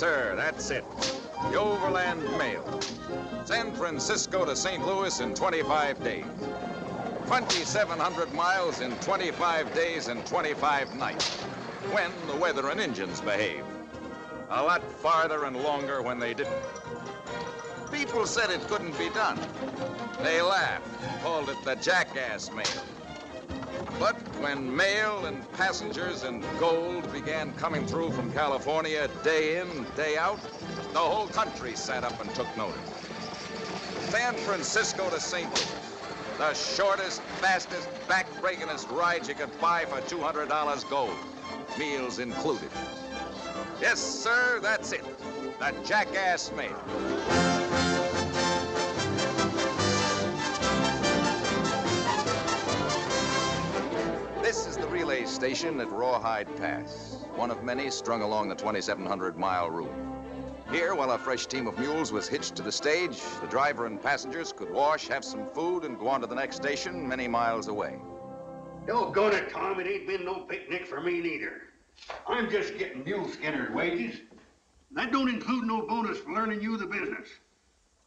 sir, that's it. The Overland Mail. San Francisco to St. Louis in 25 days. 2,700 miles in 25 days and 25 nights. When the weather and Indians behave. A lot farther and longer when they didn't. People said it couldn't be done. They laughed, called it the jackass mail. But when mail and passengers and gold began coming through from California day in, day out, the whole country sat up and took notice. San Francisco to St. Louis. The shortest, fastest, back-breakingest ride you could buy for $200 gold. Meals included. Yes, sir, that's it. The Jackass Mail. Station at Rawhide Pass, one of many strung along the 2,700 mile route. Here, while a fresh team of mules was hitched to the stage, the driver and passengers could wash, have some food, and go on to the next station many miles away. Doggone it, Tom, it ain't been no picnic for me neither. I'm just getting mule skinner wages. That don't include no bonus for learning you the business.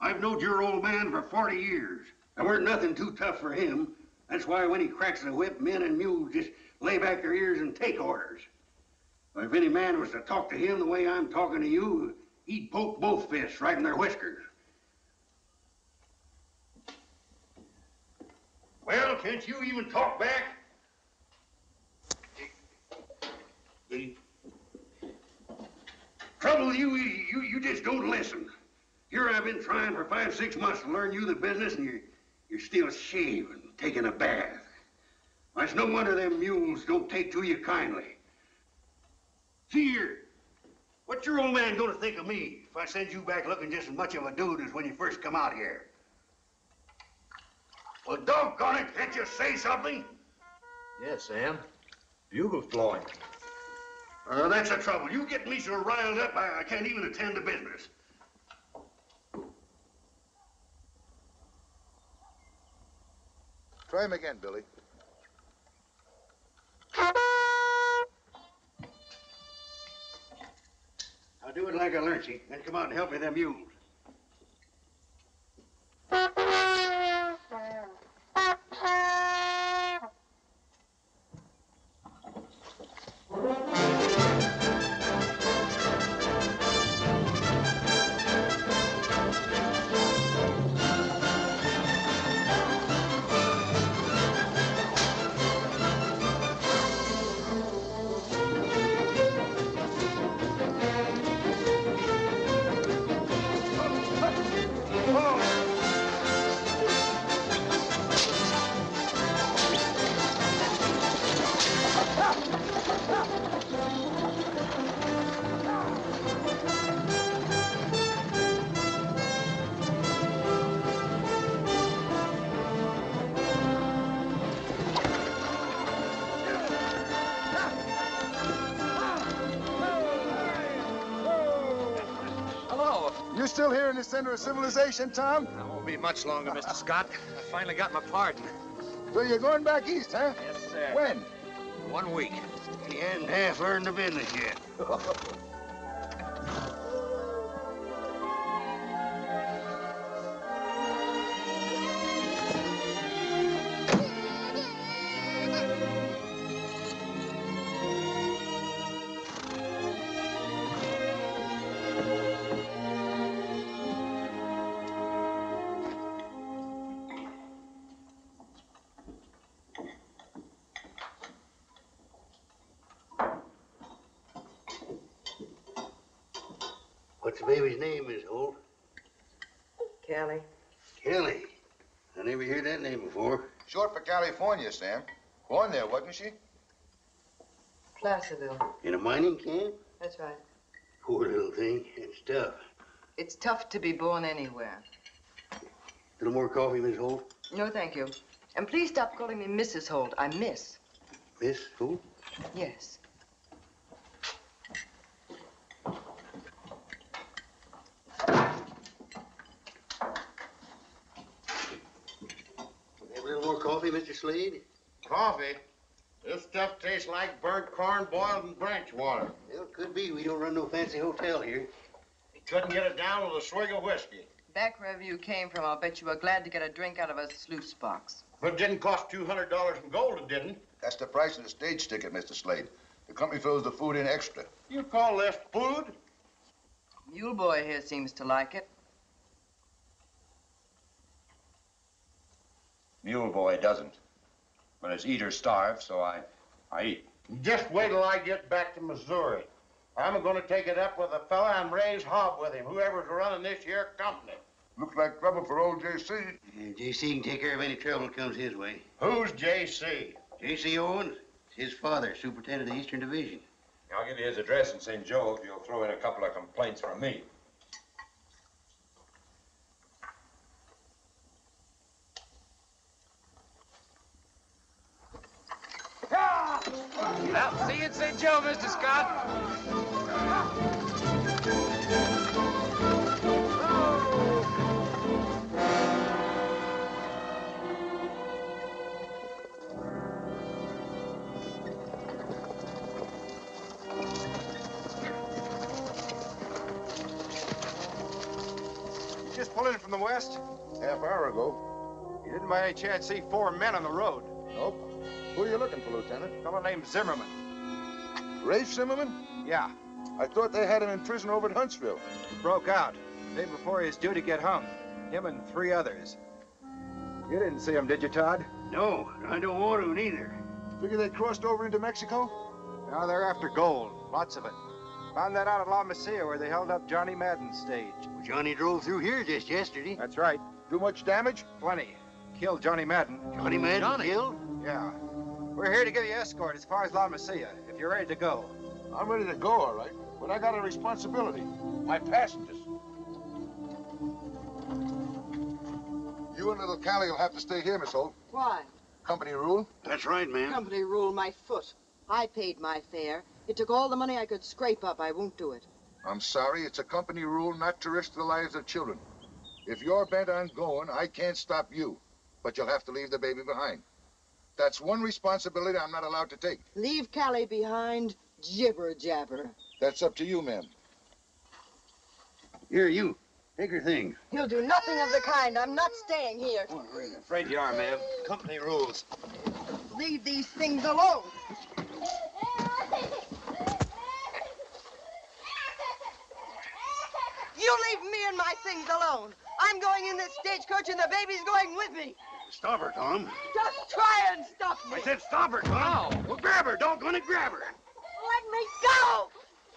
I've knowed your old man for 40 years. There weren't nothing too tough for him. That's why when he cracks the whip, men and mules just lay back their ears and take orders. But if any man was to talk to him the way I'm talking to you, he'd poke both fists right in their whiskers. Well, can't you even talk back? Trouble with you, you, you just don't listen. Here I've been trying for five, six months to learn you the business, and you're, you're still shaving, taking a bath. Why, it's no wonder them mules don't take to you kindly. See here, what's your old man gonna think of me if I send you back looking just as much of a dude as when you first come out here? Well, doggone it, can't you say something? Yes, Sam. Bugle's blowing. Uh, that's the trouble. You get me so riled up, I, I can't even attend to business. Try him again, Billy. I'll do it like I learned you, then come out and help me them mules. Still here in the center of civilization, Tom? I won't be much longer, Mr. Scott. I finally got my pardon. So you're going back east, huh? Yes, sir. When? One week. He hadn't half earned the business yet. What's the baby's name, Miss Holt? Callie. Callie. I never heard that name before. Short for California, Sam. Born there, wasn't she? Placerville. In a mining camp? That's right. Poor little thing. It's tough. It's tough to be born anywhere. A Little more coffee, Miss Holt? No, thank you. And please stop calling me Mrs. Holt. I'm Miss. Miss Holt? Yes. Have a little more coffee, Mr. Slade? Coffee? This stuff tastes like burnt corn boiled in branch water. Well, it could be. We don't run no fancy hotel here. Couldn't get it down with a swig of whiskey. Back wherever you came from, I'll bet you were glad to get a drink out of a sluice box. But it didn't cost $200 in gold, it didn't. That's the price of the stage ticket, Mr. Slade. The company throws the food in extra. You call this food? Mule boy here seems to like it. Mule boy doesn't. But it's eat or starve, so I, I eat. Just wait till I get back to Missouri. I'm going to take it up with a fella and raise hob with him, whoever's running this here company. Looks like trouble for old J.C. And J.C. can take care of any trouble that comes his way. Who's J.C.? J.C. Owens, it's his father, superintendent of the Eastern Division. I'll give you his address in St. Joe if you'll throw in a couple of complaints from me. Well, see you in St. Joe, Mr. Scott. You just pulled in from the west? Half hour ago. You didn't by any chance see four men on the road? Nope. Who are you looking for, Lieutenant? A fellow named Zimmerman. Rafe Zimmerman? Yeah, I thought they had him in prison over at Huntsville. he broke out. The day before he was due to get hung. Him and three others. You didn't see him, did you, Todd? No, I don't want to neither. Figure they crossed over into Mexico? No, they're after gold. Lots of it. Found that out at La Mesilla where they held up Johnny Madden's stage. Johnny drove through here just yesterday. That's right. Do much damage? Plenty. Killed Johnny Madden. Johnny Madden killed? Yeah. We're here to give you escort as far as La Mesilla, if you're ready to go. I'm ready to go, all right. But I got a responsibility. My passengers. You and little Callie will have to stay here, Miss Holt. Why? Company rule. That's right, ma'am. Company rule my foot. I paid my fare. It took all the money I could scrape up. I won't do it. I'm sorry, it's a company rule not to risk the lives of children. If you're bent on going, I can't stop you. But you'll have to leave the baby behind. That's one responsibility I'm not allowed to take. Leave Callie behind. Jibber jabber. That's up to you, ma'am. Here, you. Take your things. He'll do nothing of the kind. I'm not staying here. i'm Afraid you are, ma'am. Company rules. Leave these things alone. You leave me and my things alone. I'm going in this stagecoach and the baby's going with me. Stop her, Tom. Just try and stop me. I said stop her, Tom. Well, grab her. Don't gonna grab her. Let me go!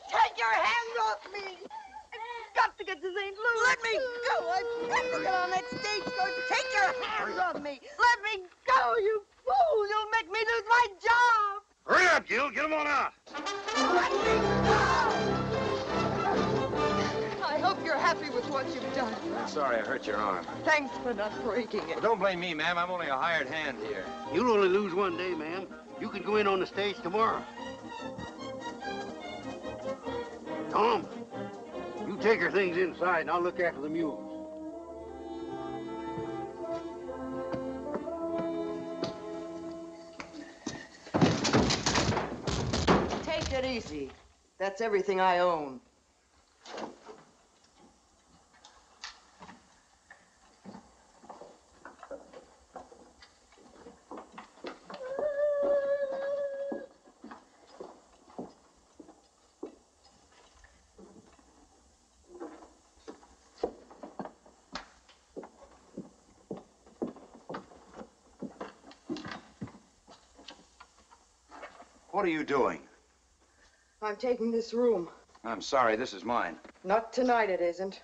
Take your hands off me! I've got to get to St. Louis. Let me go! I've got to get on that stagecoach. Take your hands off me! Let me go, you fool! You'll make me lose my job! Hurry up, Jill. Get 'em on out. Let me go! I hope you're happy with what you've done. I'm sorry I hurt your arm. Thanks for not breaking it. Well, don't blame me, ma'am. I'm only a hired hand here. You'll only lose one day, ma'am. You can go in on the stage tomorrow. Tom, you take her things inside and I'll look after the mules. Take it easy. That's everything I own. Are you doing? I'm taking this room. I'm sorry, this is mine. Not tonight, it isn't.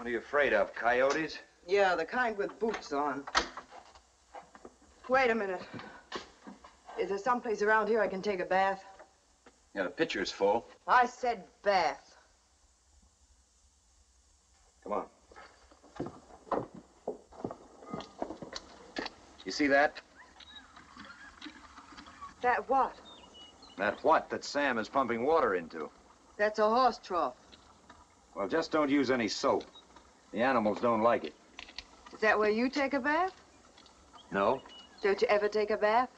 What are you afraid of, coyotes? Yeah, the kind with boots on. Wait a minute. Is there someplace around here I can take a bath? Yeah, the pitcher's full. I said bath. Come on. You see that? That what? That what that Sam is pumping water into. That's a horse trough. Well, just don't use any soap. The animals don't like it. Is that where you take a bath? No? Don't you ever take a bath?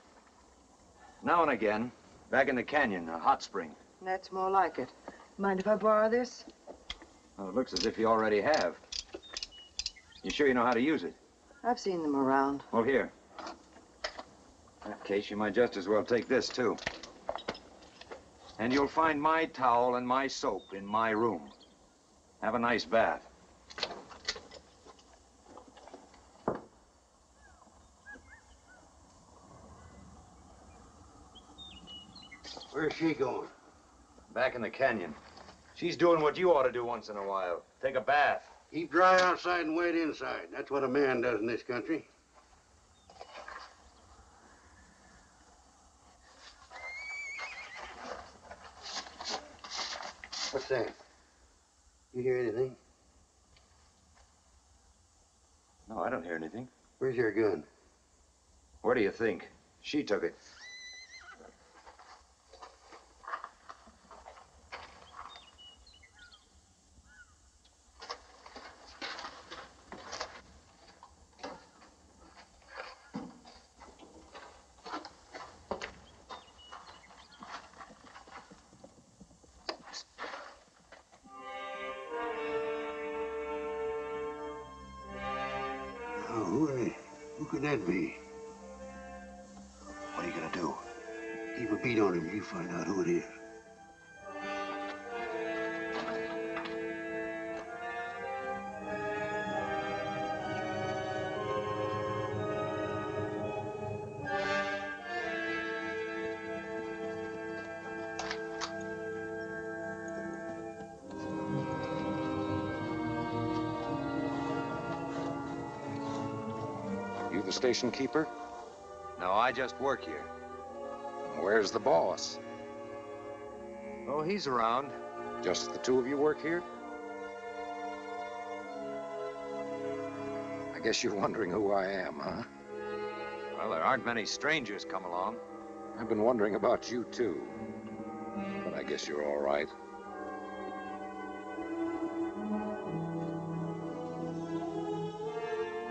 Now and again. Back in the canyon, a hot spring. That's more like it. Mind if I borrow this? Well, it looks as if you already have. You sure you know how to use it? I've seen them around. Well, here. In that case, you might just as well take this, too. And you'll find my towel and my soap in my room. Have a nice bath. Where's she going? Back in the canyon. She's doing what you ought to do once in a while. Take a bath. Keep dry outside and wet inside. That's what a man does in this country. What's that? You hear anything? No, I don't hear anything. Where's your gun? Where do you think? She took it. The station keeper? No, I just work here. Where's the boss? Oh, he's around. Just the two of you work here? I guess you're wondering who I am, huh? Well, there aren't many strangers come along. I've been wondering about you, too. But I guess you're all right.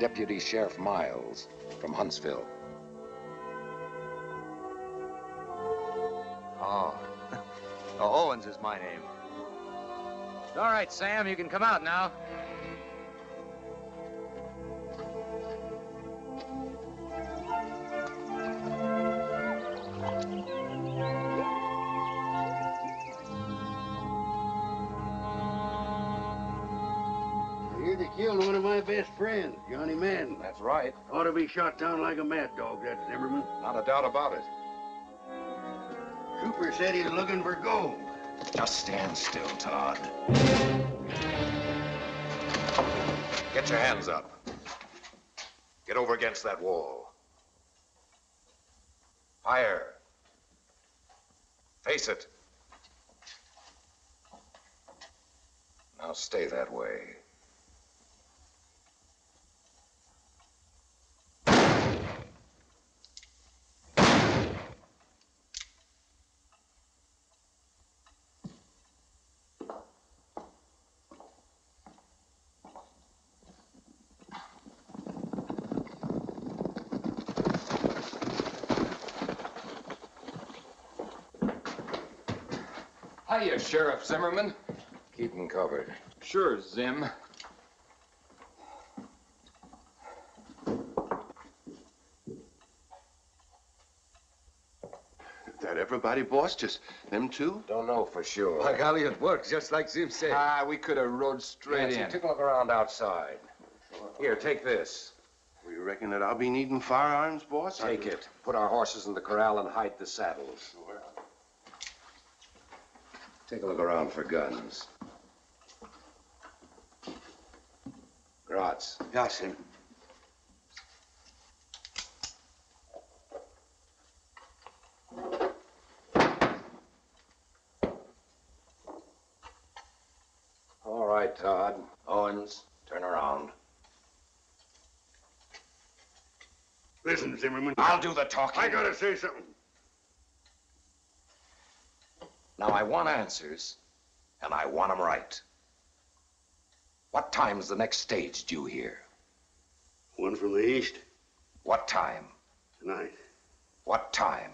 Deputy Sheriff Miles from Huntsville. Oh. oh, Owens is my name. All right, Sam, you can come out now. That's right. Ought to be shot down like a mad dog, that Zimmerman. Not a doubt about it. Cooper said he's looking for gold. Just stand still, Todd. Get your hands up. Get over against that wall. Fire. Face it. Now stay that way. Hiya, Sheriff Zimmerman. Keep 'em covered. Sure, Zim. That everybody, boss? Just them two? Don't know for sure. By golly, it works just like Zim said. Ah, we could have rode straight Nancy, in. take a look around outside. Here, take this. We reckon that I'll be needing firearms, boss? Take it. Put our horses in the corral and hide the saddles. Take a look around for guns. Gratz. Yes. All right, Todd. Owens, turn around. Listen, Zimmerman. I'll do the talking. I gotta say something. Now, I want answers, and I want them right. What time's the next stage due here? One from the east. What time? Tonight. What time?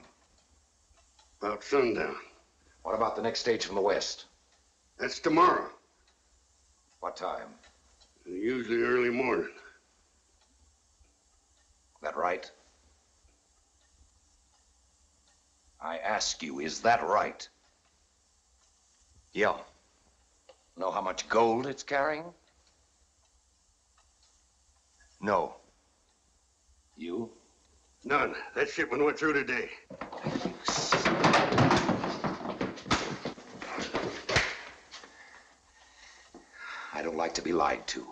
About sundown. What about the next stage from the west? That's tomorrow. What time? Usually early morning. That right? I ask you, is that right? Yeah. Know how much gold it's carrying? No. You? None. That shipment went through today. I don't like to be lied to.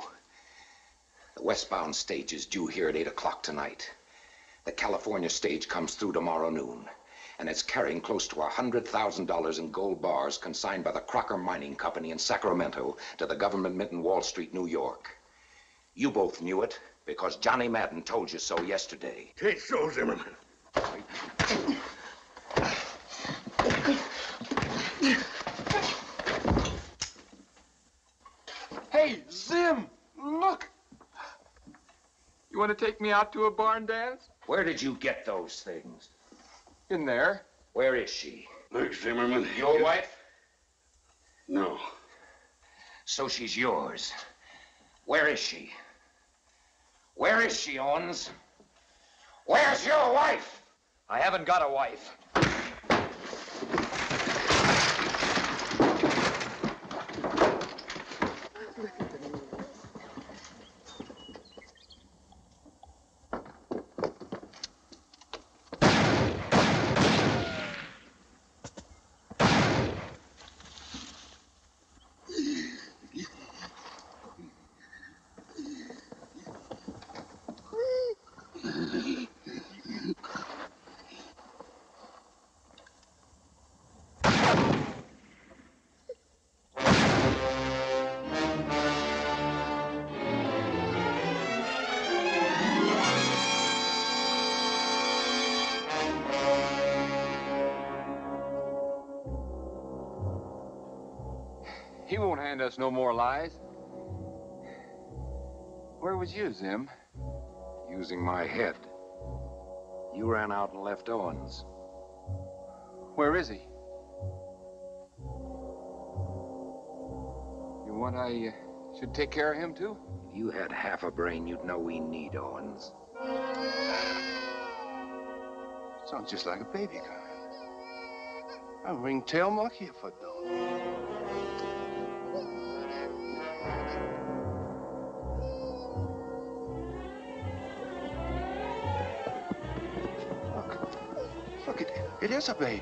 The westbound stage is due here at 8 o'clock tonight. The California stage comes through tomorrow noon, and it's carrying close to $100,000 in gold bars consigned by the Crocker Mining Company in Sacramento to the government mint in Wall Street, New York. You both knew it because Johnny Madden told you so yesterday. Take so, Zimmerman. Hey, Zim, look. You want to take me out to a barn dance? Where did you get those things? In there. Where is she? Look, Zimmerman. Your wife? No. So she's yours. Where is she? Where is she, Owens? Where's your wife? I haven't got a wife. He won't hand us no more lies. Where was you, Zim? Using my head. You ran out and left Owens. Where is he? You want I uh, should take care of him, too? If you had half a brain, you'd know we need Owens. Sounds just like a baby crying. A ringtail monkey, if I is a baby.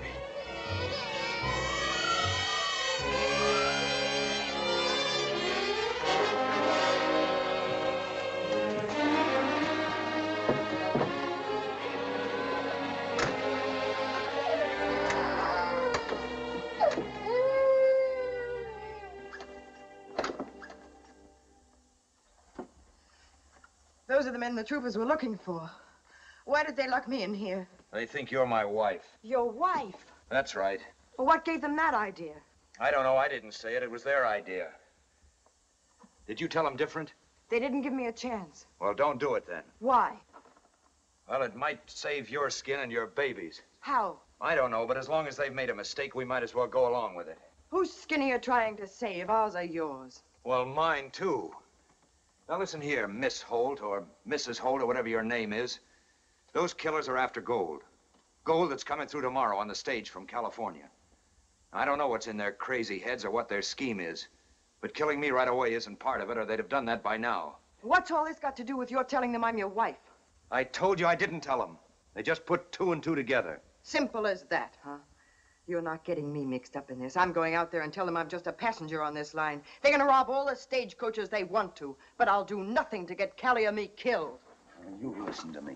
Those are the men the troopers were looking for. Why did they lock me in here? They think you're my wife. Your wife. That's right. Well, what gave them that idea? I don't know. I didn't say it. It was their idea. Did you tell them different? They didn't give me a chance. Well, don't do it then. Why? Well, it might save your skin and your baby's. How? I don't know, but as long as they've made a mistake, we might as well go along with it. Whose skin are you trying to save? Ours or yours? Well, mine too. Now listen here, Miss Holt or Mrs. Holt or whatever your name is. Those killers are after gold. Gold that's coming through tomorrow on the stage from California. I don't know what's in their crazy heads or what their scheme is, but killing me right away isn't part of it, or they'd have done that by now. What's all this got to do with your telling them I'm your wife? I told you I didn't tell them. They just put two and two together. Simple as that, huh? You're not getting me mixed up in this. I'm going out there and tell them I'm just a passenger on this line. They're gonna rob all the stagecoaches they want to, but I'll do nothing to get Callie or me killed. You listen to me.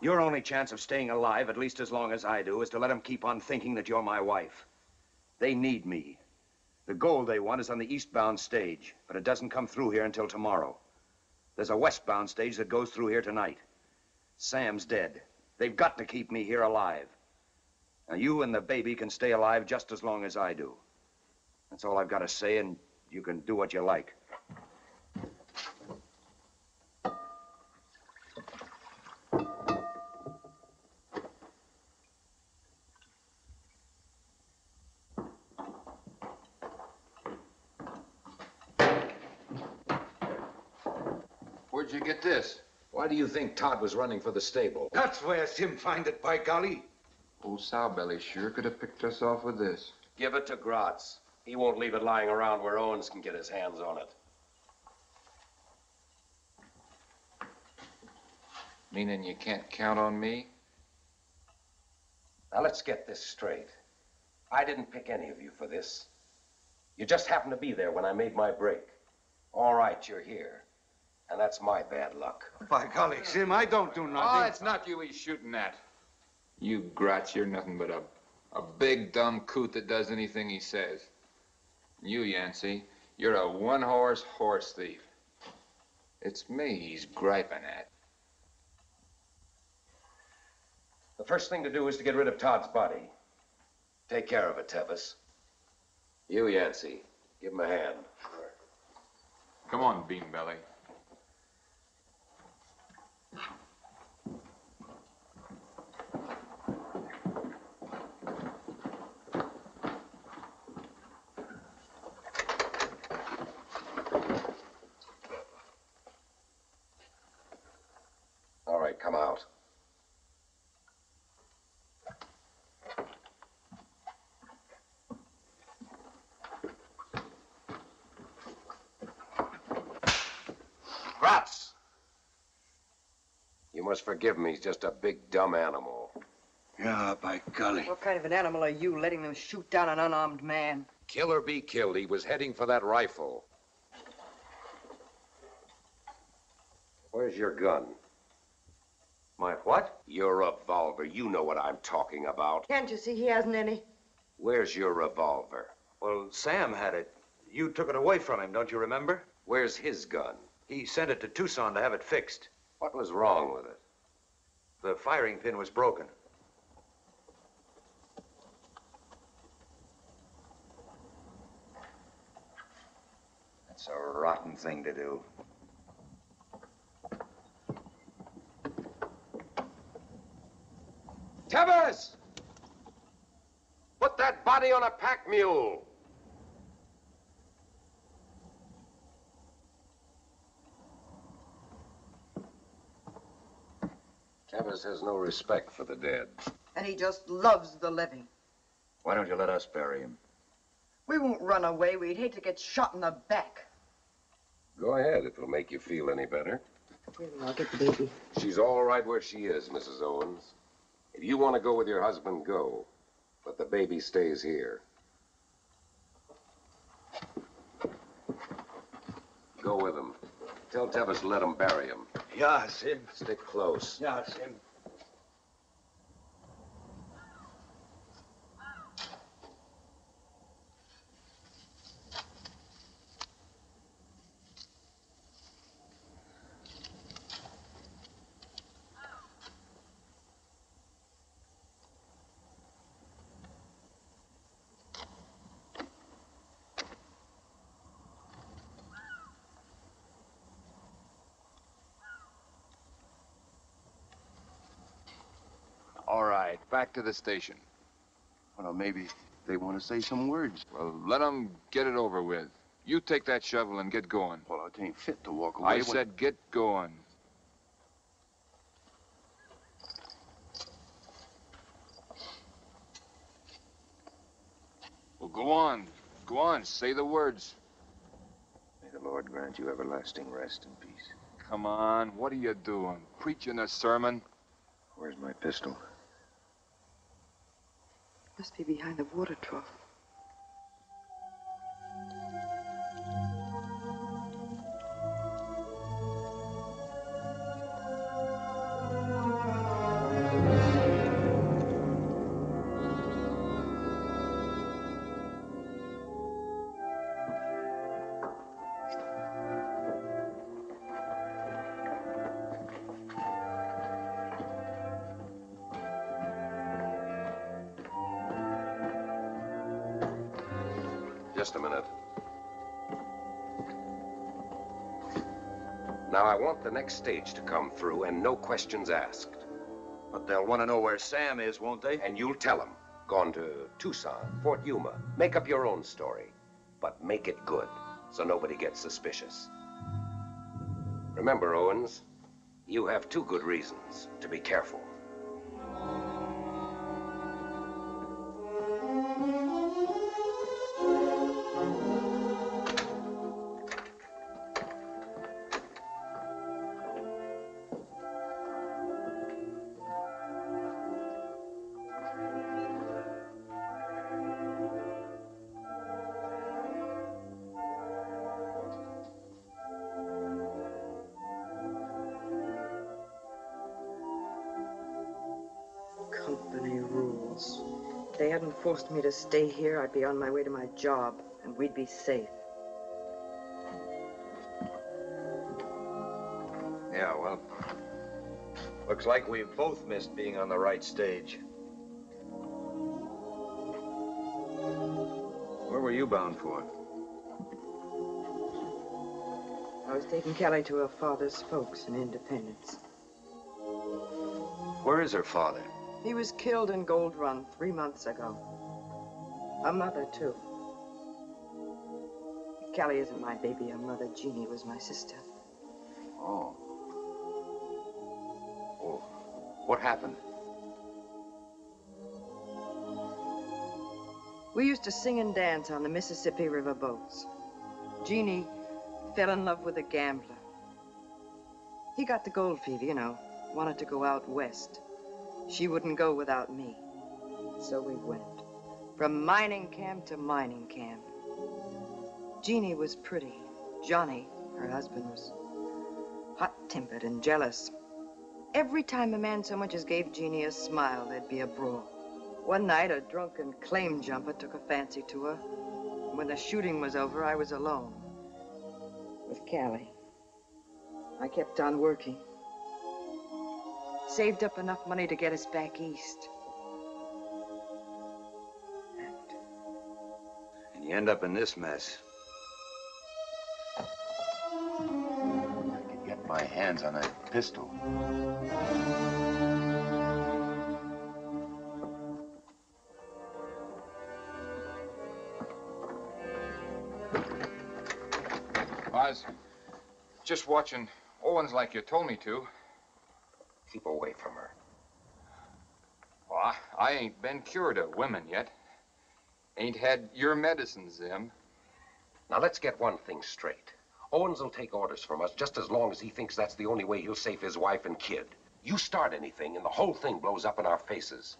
Your only chance of staying alive, at least as long as I do, is to let them keep on thinking that you're my wife. They need me. The gold they want is on the eastbound stage, but it doesn't come through here until tomorrow. There's a westbound stage that goes through here tonight. Sam's dead. They've got to keep me here alive. Now, you and the baby can stay alive just as long as I do. That's all I've got to say, and you can do what you like. Why do you think Todd was running for the stable? That's where Zim find it, by golly. Old Sowbelly sure could have picked us off with this. Give it to Gratz. He won't leave it lying around where Owens can get his hands on it. Meaning you can't count on me? Now let's get this straight. I didn't pick any of you for this. You just happened to be there when I made my break. All right, you're here. And that's my bad luck. By golly, Zim, I don't do nothing. Oh, it's not you he's shooting at. You Gratz, you're nothing but a, a big dumb coot that does anything he says. You, Yancey, you're a one-horse horse thief. It's me he's griping at. The first thing to do is to get rid of Todd's body. Take care of it, Tevis. You, Yancey, give him a hand. Come on, Beanbelly. All right, come out. Gratz! You must forgive me. He's just a big, dumb animal. Yeah, by golly. What kind of an animal are you letting them shoot down an unarmed man? Kill or be killed, he was heading for that rifle. Where's your gun? My what? Your revolver. You know what I'm talking about. Can't you see he hasn't any? Where's your revolver? Well, Sam had it. You took it away from him, don't you remember? Where's his gun? He sent it to Tucson to have it fixed. What was wrong with it? The firing pin was broken. That's a rotten thing to do. Tevis! Put that body on a pack mule. Tevis has no respect for the dead. And he just loves the living. Why don't you let us bury him? We won't run away. We'd hate to get shot in the back. Go ahead, it'll make you feel any better. Wait a minute, I'll get the baby. She's all right where she is, Mrs. Owens. If you want to go with your husband, go. But the baby stays here. Go with him. Tell Tevis to let him bury him. Yeah, Zim. Stick close. Yeah, Zim. All right, back to the station. Well, maybe they want to say some words. Well, let them get it over with. You take that shovel and get going. Well, it ain't fit to walk away. I when- said get going. Well, go on. Go on. Say the words. May the Lord grant you everlasting rest and peace. Come on. What are you doing? Preaching a sermon? Where's my pistol? Must be behind the water trough. The next stage to come through and no questions asked. But they'll want to know where Sam is, won't they? And you'll tell them. Gone to Tucson, Fort Yuma. Make up your own story. But make it good, so nobody gets suspicious. Remember, Owens, you have two good reasons to be careful. Forced me to stay here, I'd be on my way to my job, and we'd be safe. Yeah, well, looks like we've both missed being on the right stage. Where were you bound for? I was taking Callie to her father's folks in Independence. Where is her father? He was killed in Gold Run three months ago. Her mother, too. Callie isn't my baby. Her mother, Jeannie, was my sister. Oh. Oh. What happened? We used to sing and dance on the Mississippi River boats. Jeannie fell in love with a gambler. He got the gold fever, you know, wanted to go out west. She wouldn't go without me. So we went. From mining camp to mining camp. Jeannie was pretty. Johnny, her husband, was hot-tempered and jealous. Every time a man so much as gave Jeannie a smile, there'd be a brawl. One night, a drunken claim jumper took a fancy to her. When the shooting was over, I was alone with Callie. I kept on working. Saved up enough money to get us back east. You end up in this mess. I could get my hands on that pistol. Was just watching Owens like you told me to. Keep away from her. Well, I, I ain't been cured of women yet. Ain't had your medicine, Zim. Now, let's get one thing straight. Owens will take orders from us just as long as he thinks that's the only way he'll save his wife and kid. You start anything, and the whole thing blows up in our faces.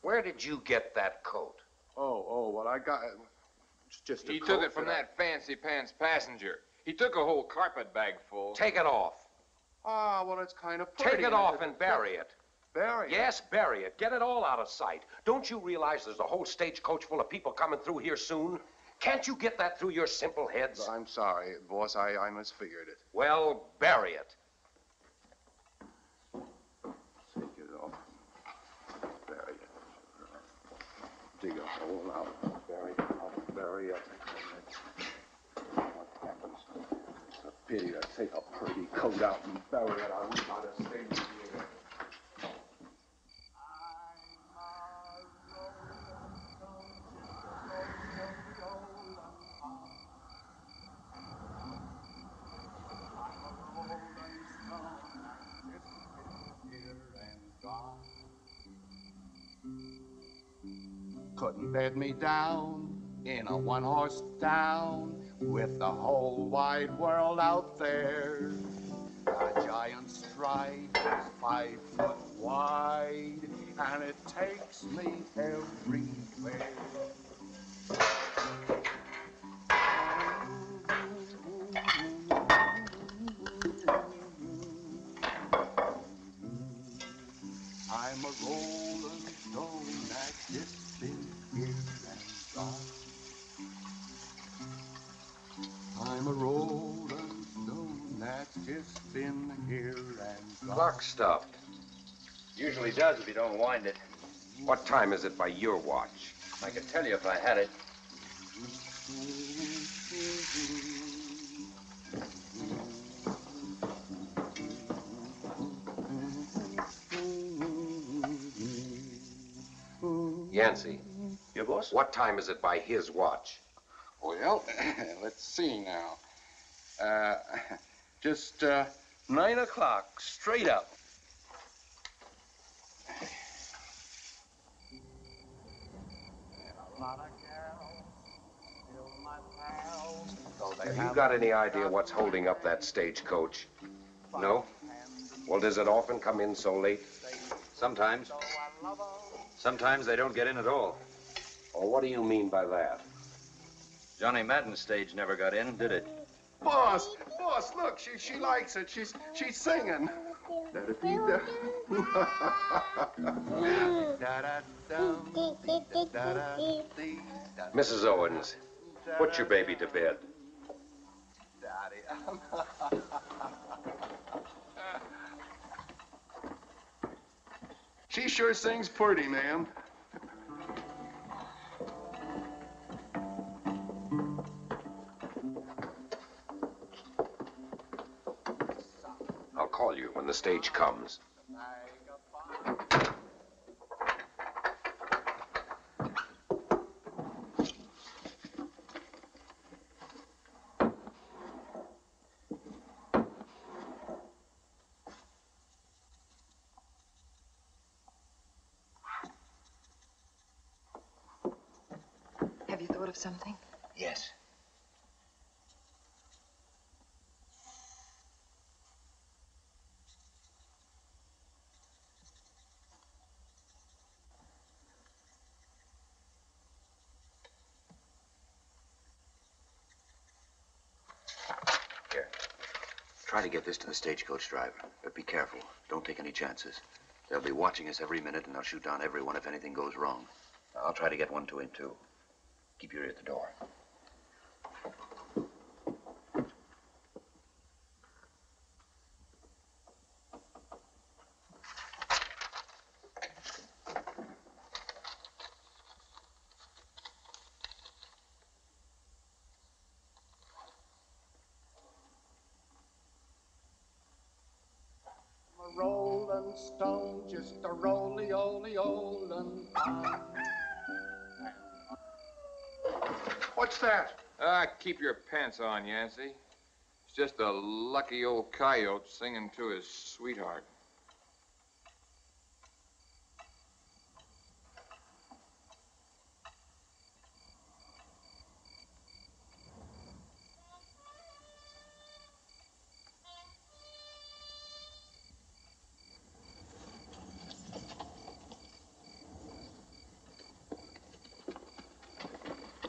Where did you get that coat? Oh, oh, well, I got it's just a He coat took it from that I- that fancy pants passenger. He took a whole carpet bag full. Take it off. Ah, well, it's kind of Take it off and bury it. Bury it? Yes, bury it. Get it all out of sight. Don't you realize there's a whole stagecoach full of people coming through here soon? Can't you get that through your simple heads? I'm sorry, boss. I, I misfigured it. Well, bury it. Take it off. Bury it. Dig a hole out. Bury it. I'll bury it. What happens? It's a pity to take a pretty coat out and bury it. Here. couldn't bed me down in a one horse town with the whole wide world out there. A giant stride is five foot wide, and it takes me everywhere. I'm a rolling stone that been here and gone. I'm a rolling in here and Clock stopped. Usually does if you don't wind it. What time is it by your watch? I could tell you if I had it. Yancey. Yeah, boss? What time is it by his watch? Well, let's see now. Uh, just uh, nine o'clock, straight up. Have you got any idea what's holding up that stagecoach? No? Well, does it often come in so late? Sometimes. Sometimes they don't get in at all. Well, what do you mean by that? Johnny Madden's stage never got in, did it? Boss, boss, look, she she likes it. She's she's singing. Da-da-dee-da. Mrs. Owens, put your baby to bed. Daddy. She sure sings pretty, ma'am. When the stage comes. Have you thought of something? Yes. Get this to the stagecoach driver, but be careful. Don't take any chances. They'll be watching us every minute, and they'll shoot down everyone if anything goes wrong. I'll try to get one to him, too. Keep your ear at the door. A lucky old coyote singing to his sweetheart.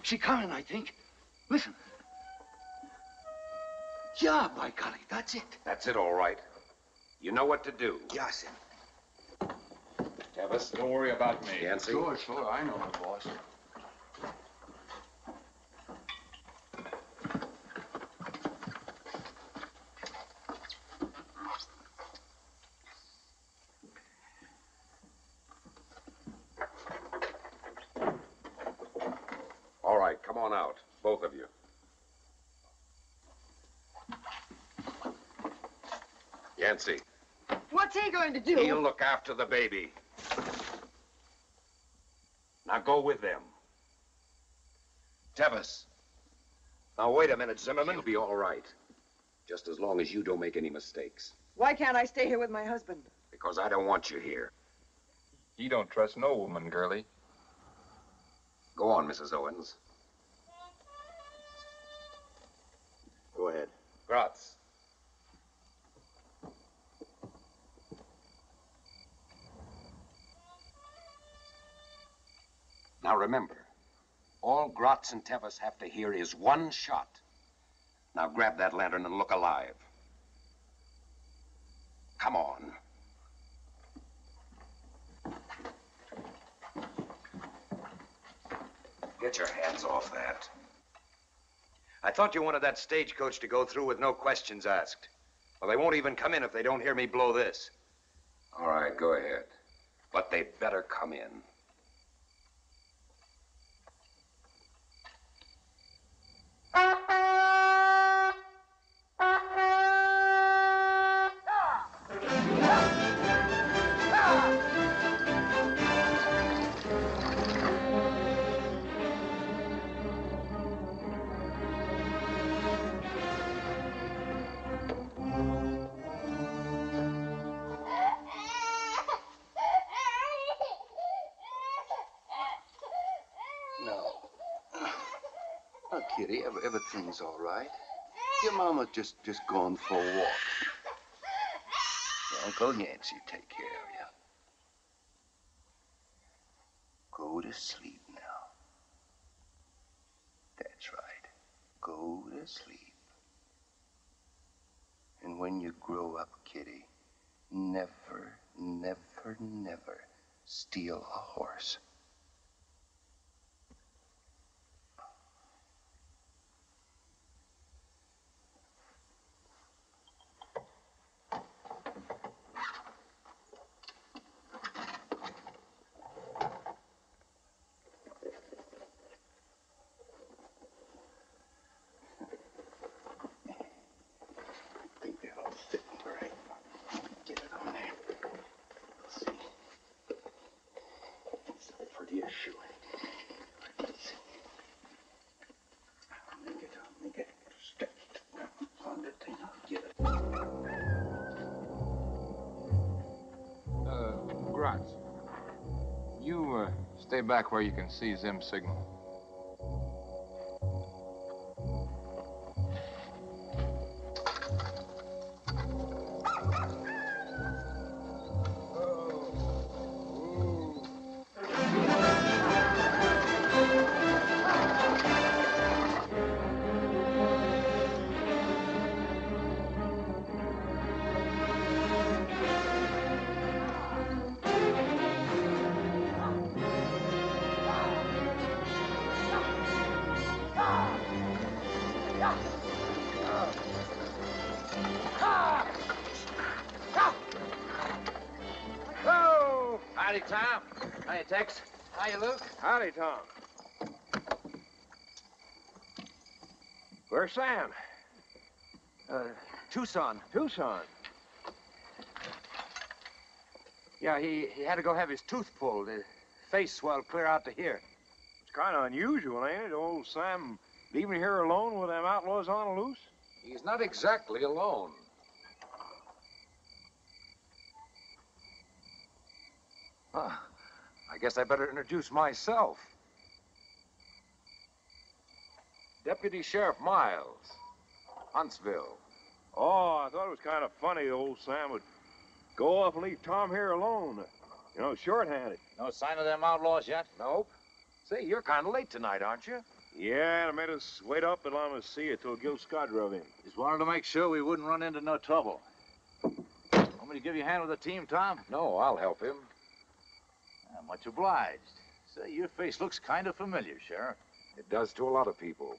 She coming, I think. Listen. Yeah, by golly, that's it. That's it, all right. You know what to do. Yes, Tevis? Don't worry about me. Yancey? Sure, sure, I know it, boss. All right, come on out, both of you. Yancey, What's he going to do? he'll look after the baby. Now go with them. Tevis. Now, wait a minute, Zimmerman. He'll be all right. Just as long as you don't make any mistakes. Why can't I stay here with my husband? Because I don't want you here. He don't trust no woman, girlie. Go on, Mrs. Owens. Go ahead. Gratz. Now remember, all Gratz and Tevis have to hear is one shot. Now grab that lantern and look alive. Come on. Get your hands off that. I thought you wanted that stagecoach to go through with no questions asked. Well, they won't even come in if they don't hear me blow this. All right, go ahead. But they better come in. Everything's all right. Your mama just just gone for a walk. Uncle Yancey take care of you. Go to sleep now. That's right. Go to sleep. And when you grow up, Kitty, never, never, never steal a horse. Stay back where you can see Zim's signal. Tucson. Tucson. Yeah, he, he had to go have his tooth pulled. His face swelled clear out to here. It's kind of unusual, ain't it? Old Sam leaving here alone with them outlaws on loose? He's not exactly alone. Huh. I guess I better introduce myself. Deputy Sheriff Miles, Huntsville. Oh, I thought it was kind of funny old Sam would go off and leave Tom here alone. You know, shorthanded. No sign of them outlaws yet? Nope. Say, you're kind of late tonight, aren't you? Yeah, they made us wait up and let us see it till Gil Scott drove in. Just wanted to make sure we wouldn't run into no trouble. Want me to give you a hand with the team, Tom? No, I'll help him. Uh, much obliged. Say, your face looks kind of familiar, Sheriff. It does to a lot of people.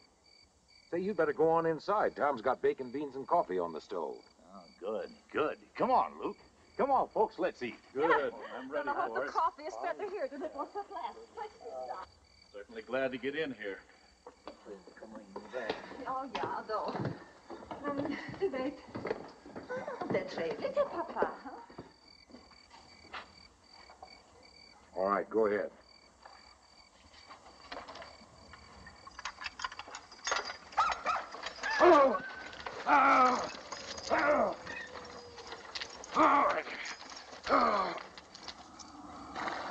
Say, you'd better go on inside. Tom's got bacon, beans, and coffee on the stove. Oh, good, good. Come on, Luke. Come on, folks, let's eat. Good. I'm ready Gonna hope for the it. coffee is better here than it was at last. Certainly glad to get in here. Oh, ja, då. Men du vet, det är trevligt här, pappa. All right, go ahead. Oh! Oh! Oh! Oh!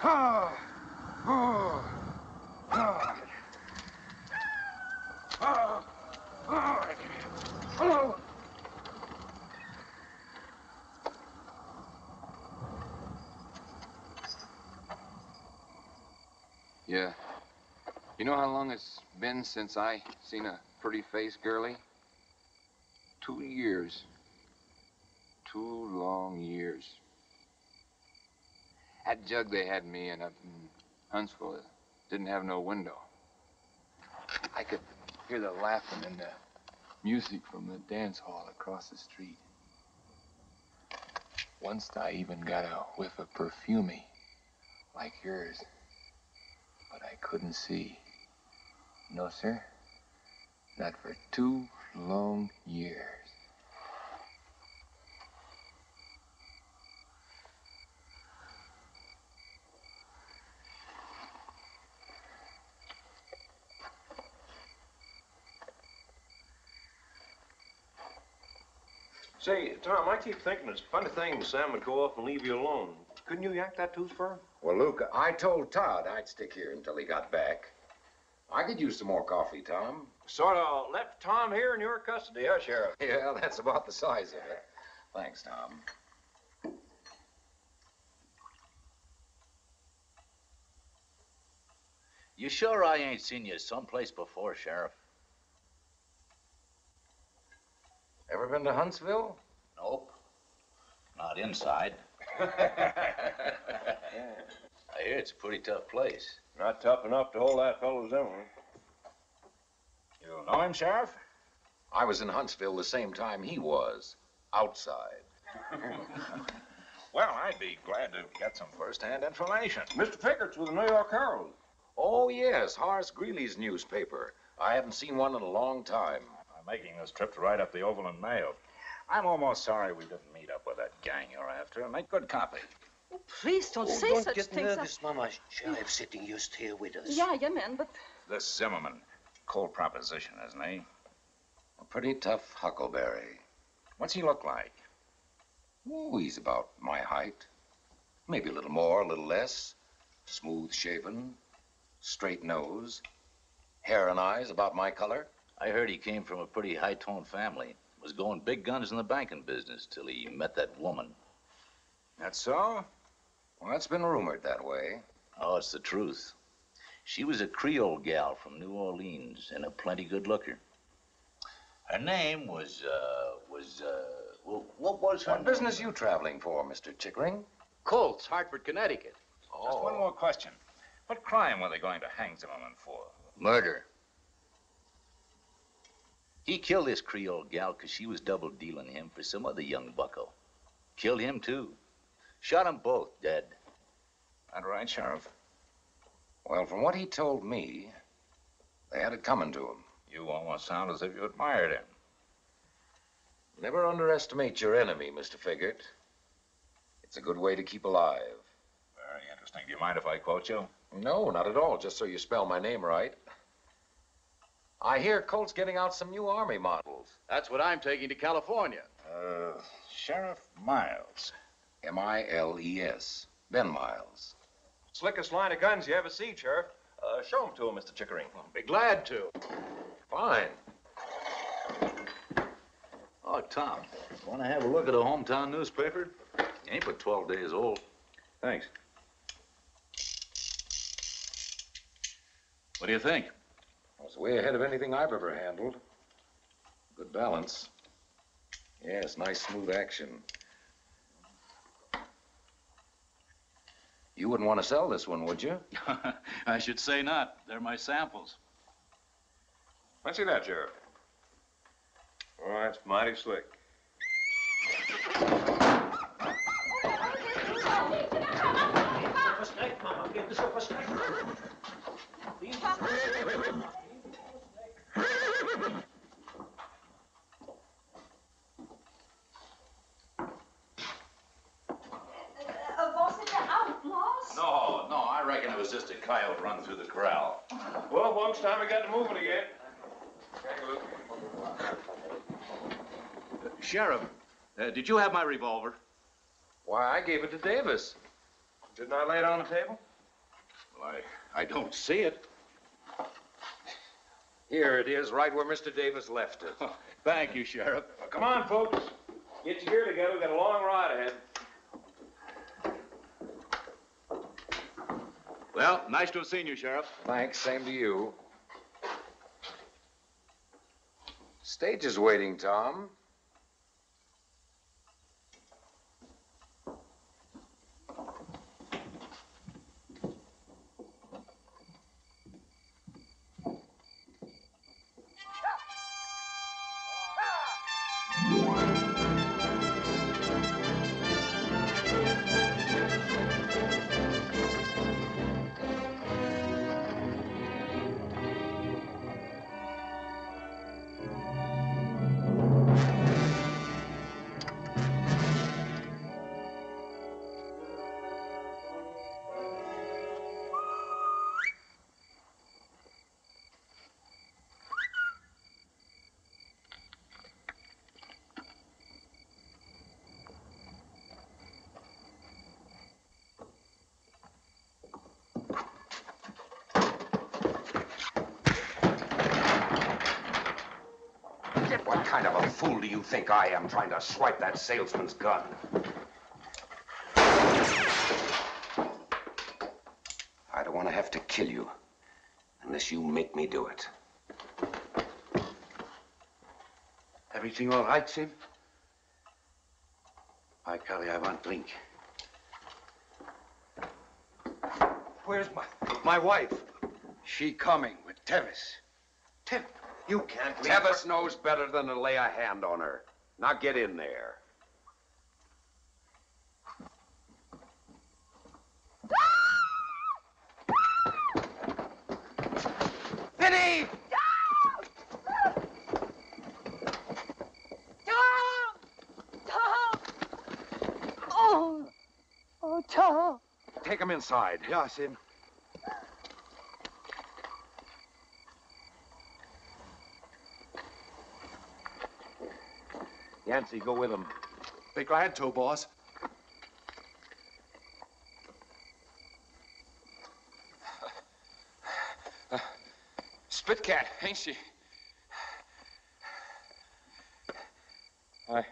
Oh! Oh! Oh! Yeah. You know how long it's been since I seen a pretty face girlie? Two years. Two long years. That jug they had me in up in Huntsville didn't have no window. I could hear the laughing and the music from the dance hall across the street. Once I even got a whiff of perfumey, like yours. But I couldn't see. No, sir. Not for two long years. Say, Tom, I keep thinking it's a funny thing Sam would go off and leave you alone. Couldn't you yank that tooth for him? Well, Luke, I told Todd I'd stick here until he got back. I could use some more coffee, Tom. Sort of left Tom here in your custody, huh, Sheriff? Yeah, that's about the size of it. Thanks, Tom. You sure I ain't seen you someplace before, Sheriff? Ever been to Huntsville? Nope. Not inside. I hear it's a pretty tough place. Not tough enough to hold that fellow's Zimmerman. You know him, Sheriff? I was in Huntsville the same time he was. Outside. Well, I'd be glad to get some first-hand information. Mr. Fickert's with the New York Herald. Oh, yes, Horace Greeley's newspaper. I haven't seen one in a long time. I'm making this trip to write up the Overland Mail. I'm almost sorry we didn't meet up with that gang you're after. Make good copy. Oh, Please don't Oh, say don't such get things. nervous, Mama. Sheriff sitting just here with us. Yeah, yeah, man, but This Zimmerman, cold proposition, isn't he? A pretty tough huckleberry. What's he look like? Oh, he's about my height. Maybe a little more, a little less. Smooth shaven, straight nose, hair and eyes about my color. I heard he came from a pretty high-toned family. Was going big guns in the banking business till he met that woman. That's so? Well, that's been rumored that way. Oh, it's the truth. She was a Creole gal from New Orleans and a plenty good looker. Her name was, uh, was, uh, well, what was her What business you traveling for, Mr. Chickering? Colts, Hartford, Connecticut. Just one more question. What crime were they going to hang Zimmerman for? Murder. He killed this Creole gal because she was double dealing him for some other young bucko. Killed him, too. Shot 'em both dead. That right, Sheriff? Well, from what he told me, they had it coming to him. You almost sound as if you admired him. Never underestimate your enemy, Mr. Fickert. It's a good way to keep alive. Very interesting. Do you mind if I quote you? No, not at all, just so you spell my name right. I hear Colt's getting out some new Army models. That's what I'm taking to California. Uh, Sheriff Miles. M-I-L-E-S. Ben Miles. Slickest line of guns you ever see, Sheriff. Uh, show 'em to him, Mr. Chickering. Be glad to. Fine. Oh, Tom, want to have a look at a hometown newspaper? Ain't but 12 days old. Thanks. What do you think? Was way ahead of anything I've ever handled. Good balance. Yes, nice smooth action. You wouldn't want to sell this one, would you? I should say not. They're my samples. Fancy that, Sheriff. Oh, that's mighty slick. Uh, boss, is the outlaws? No, no, I reckon it was just a coyote run through the corral. Well, lunch time, we got to moving again. Sheriff, uh, did you have my revolver? Why, I gave it to Davis. Didn't I lay it on the table? Well, I, I don't see it. Here it is, right where Mr. Davis left it. Thank you, Sheriff. Well, come on, folks. Get your gear together. We've got a long ride ahead. Well, nice to have seen you, Sheriff. Thanks, same to you. Stage is waiting, Tom. You think I am trying to swipe that salesman's gun? I don't want to have to kill you unless you make me do it. Everything all right, Zim? I carry, I want drink. Where's my, my wife? She coming with Tevis. Tev, you can't leave Tevis knows better than to lay a hand on her. Now get in there. Vinnie! Tom! Tom! Oh! Oh, Tom! Take him inside. Yeah, Zim. Yancey, go with him. Be glad to, boss. Spit cat, ain't she? I.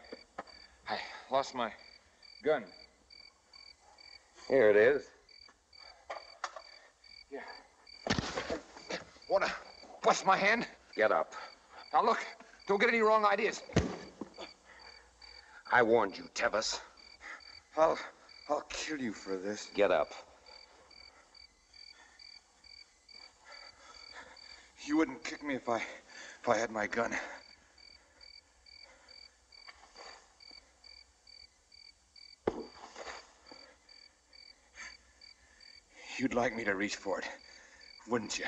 I lost my gun. Here it is. Yeah. Wanna bust my hand? Get up. Now look, don't get any wrong ideas. I warned you, Tevis. I'll. I'll kill you for this. Get up. You wouldn't kick me if I. if I had my gun. You'd like me to reach for it, wouldn't you?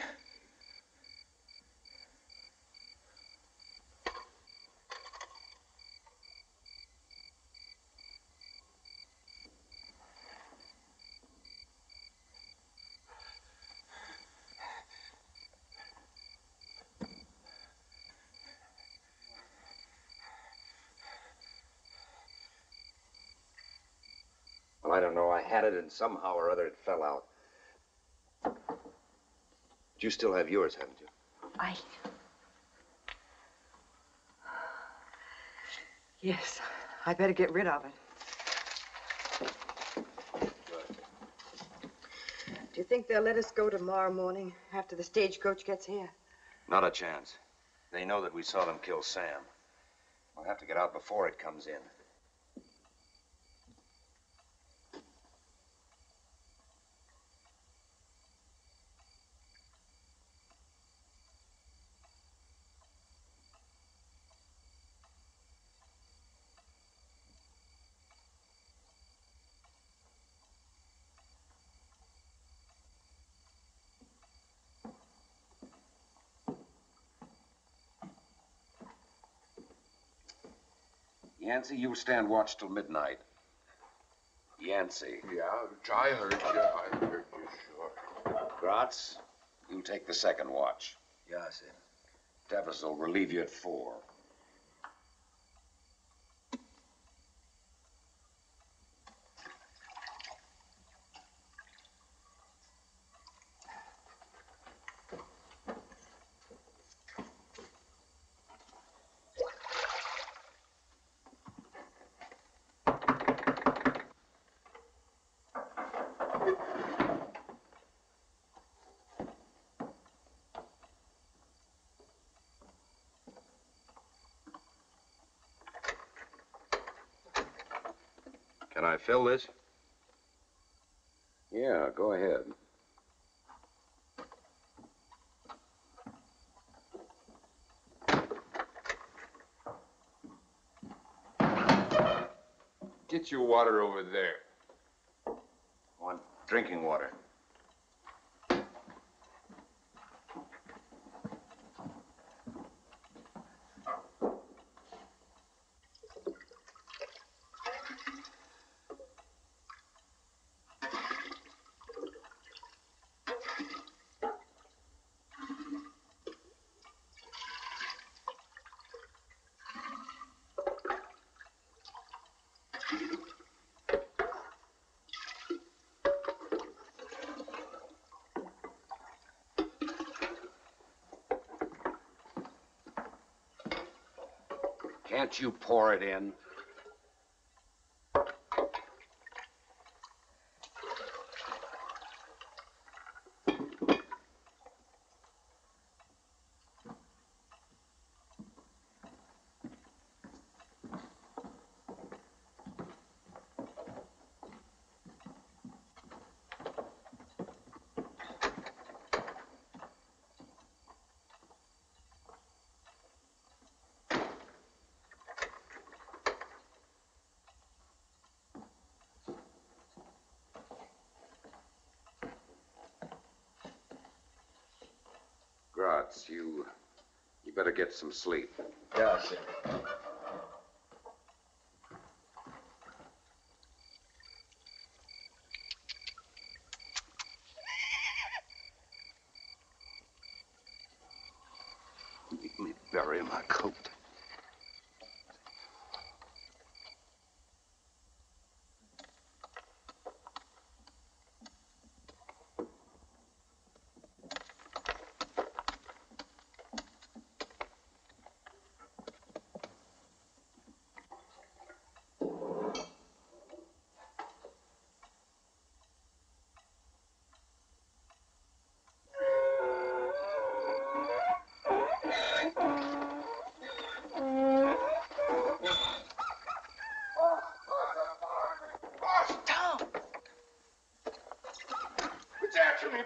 Well, I don't and somehow or other it fell out. But you still have yours, haven't you? I. Yes, I better get rid of it. Do you think they'll let us go tomorrow morning after the stagecoach gets here? Not a chance. They know that we saw them kill Sam. We'll have to get out before it comes in. Yancey, you stand watch till midnight. Yancey. Yeah, I heard you. I heard you, sure. Gratz, you take the second watch. Yeah, Zim. Tevis will relieve you at four. Can I fill this? Yeah, go ahead. Get your water over there. Want drinking water. You pour it in? Gratz, you. You better get some sleep. Yeah, me bury my coat. Tom!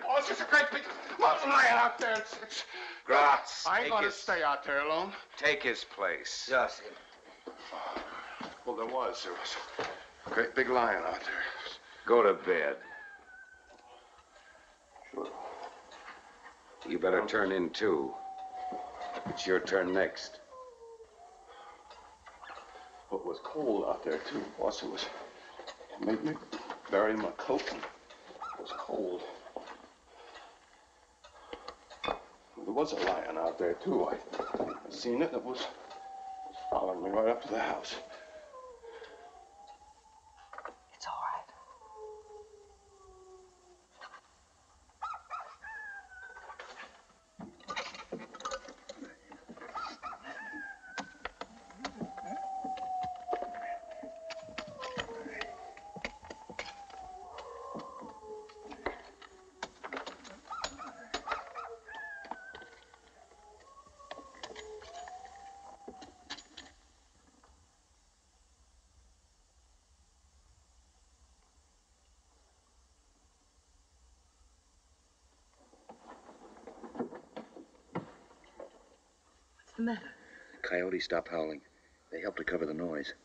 Oh, it's after me, boss. There's a great big mountain lion out there. It's, it's... Gratz, I ain't take gonna his- stay out there alone. Take his place. Yes. Well, there was. There was a great big lion out there. Go to bed. Sure. You better turn in too. It's your turn next. It was cold out there, too, boss. It was. It made me bury my coat. It was cold. There was a lion out there, too. I, seen it. It was following me right up to the house. Coyotes stopped howling. They helped to cover the noise.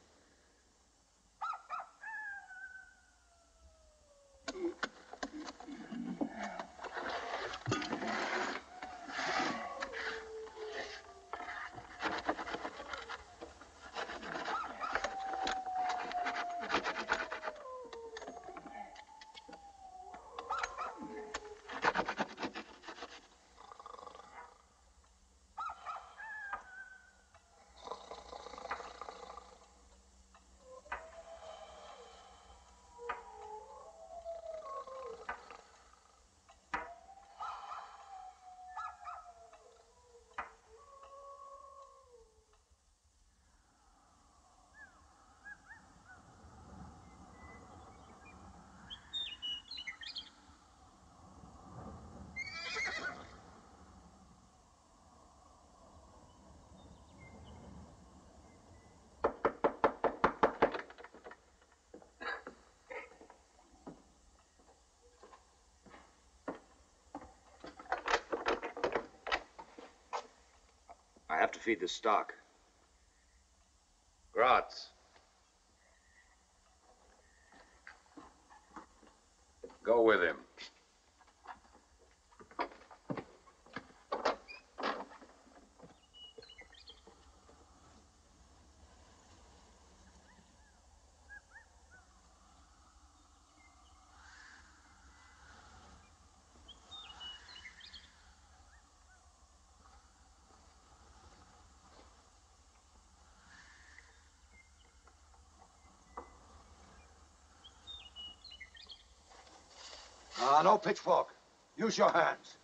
Feed the stock. Gratz. Go with him. Ah, no pitchfork. Use your hands.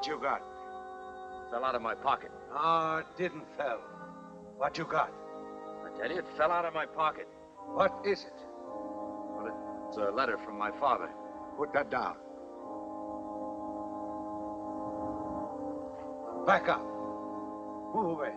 What you got? Fell out of my pocket. Ah, it didn't fell. What you got? I tell you, it fell out of my pocket. What is it? Well, it's a letter from my father. Put that down. Back up. Move away.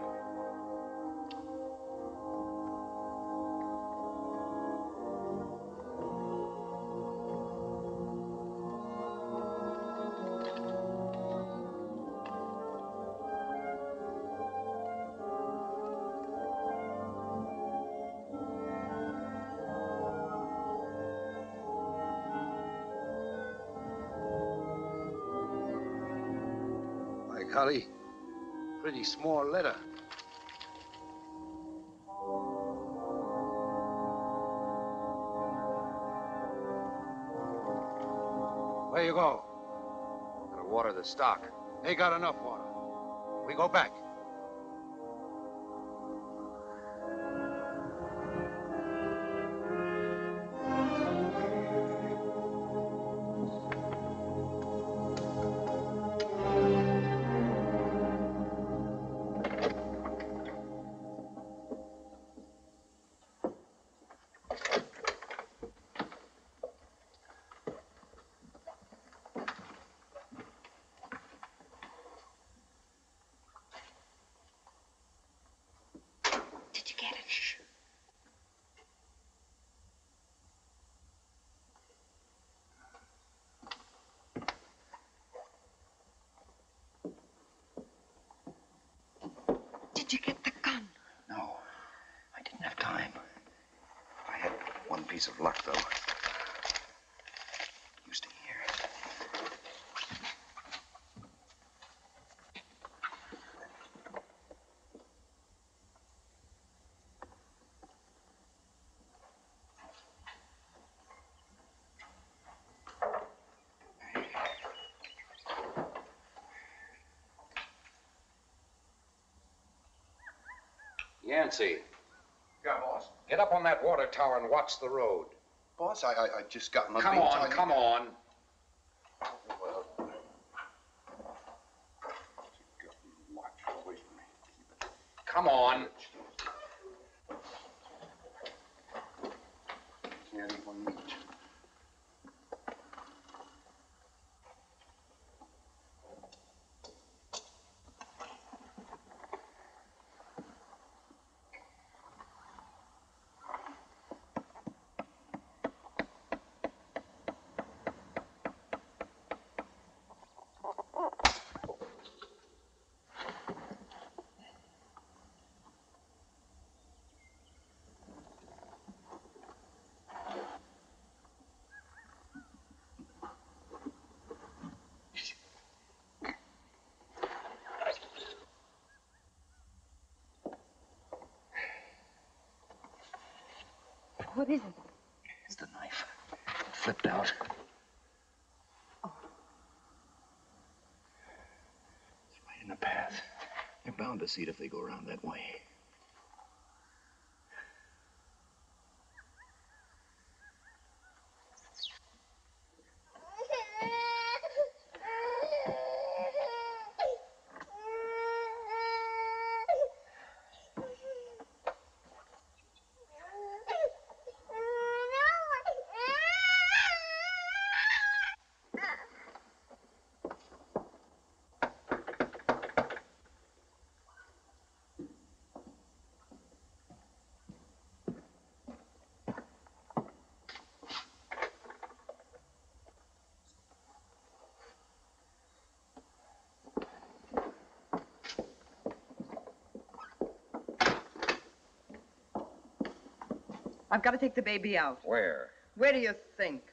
Small letter. Where you go? Gotta water the stock. They got enough water. We go back. You get the gun? No, I didn't have time. I had one piece of luck, though. Yancey, Yeah, boss. get up on that water tower and watch the road. Boss, I, I, I just got my Come on, I- come on. Come on. Can't even meet. What is it? It's the knife. It flipped out. It's right in the path. It if they go around that way. I've got to take the baby out. Where? Where do you think?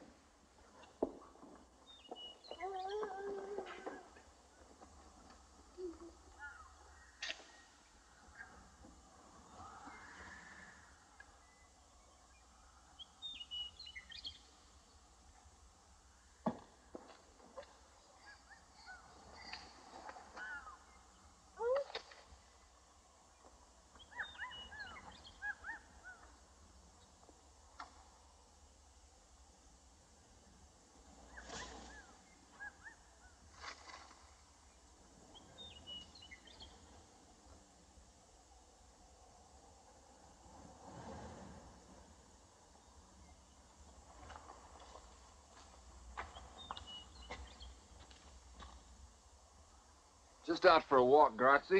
Just out for a walk, Gratz.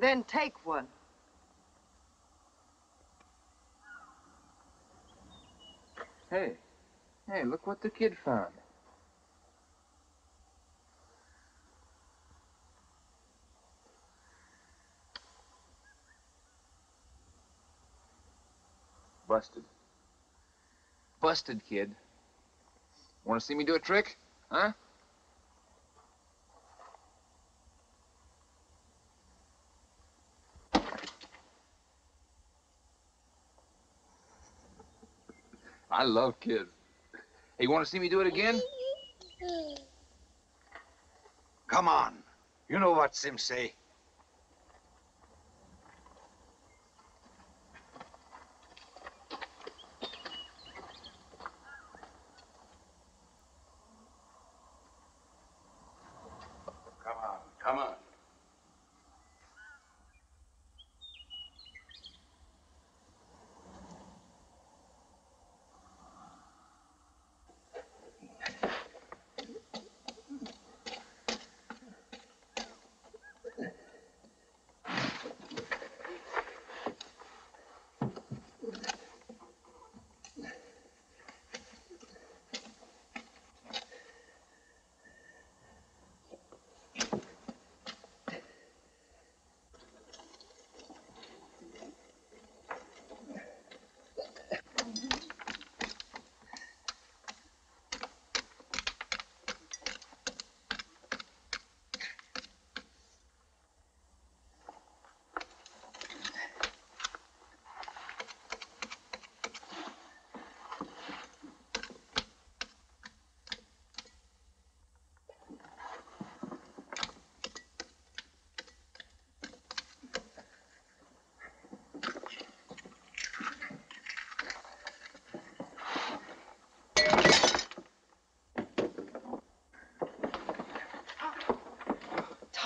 Then take one. Hey, hey, look what the kid found. Busted. Busted, kid. Want to see me do a trick? Huh? I love kids. Hey, you want to see me do it again? Come on. You know what Zim say.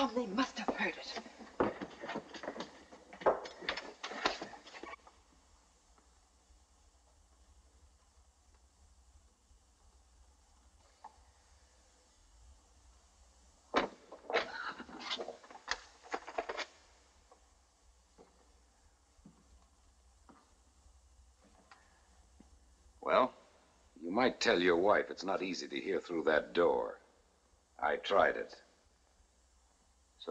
Oh, they must have heard it. Well, you might tell your wife it's not easy to hear through that door. I tried it.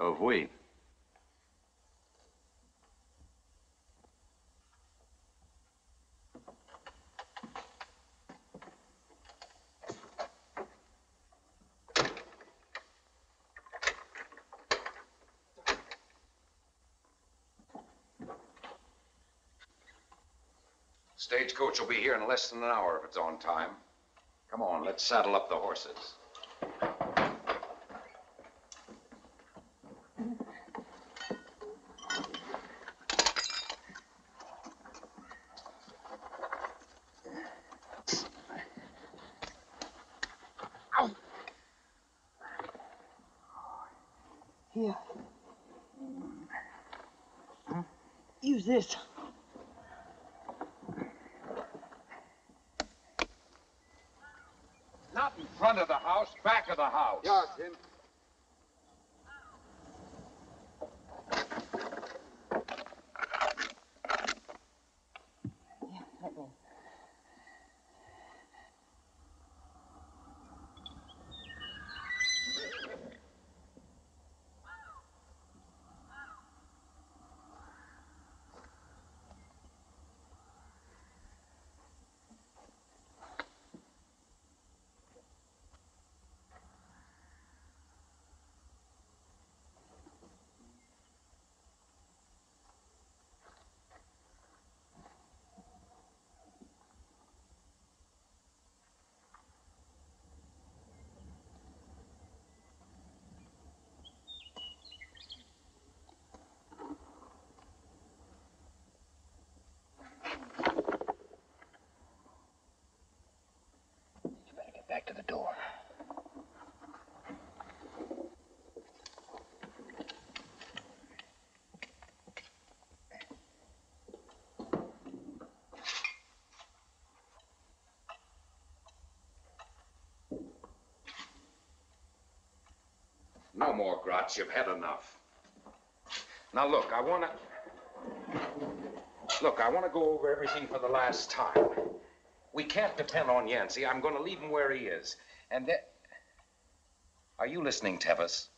Have we. Stagecoach will be here in less than an hour if it's on time. Come on, let's saddle up the horses. This. back to the door. No more, Gratz. You've had enough. Now, look, I want to... Look, I want to go over everything for the last time. We can't depend on Yancey. I'm going to leave him where he is. And then... Are you listening, Tevis?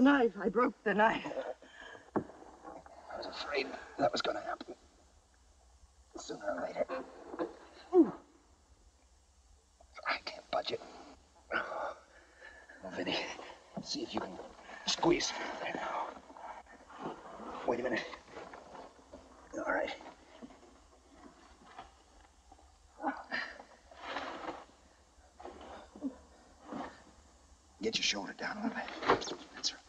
The knife. I broke the knife. I was afraid that was going to happen. Sooner or later. I can't budge it. Now, Vinnie, see if you can squeeze. There now. Wait a minute. All right. Get your shoulder down a little bit. That's right.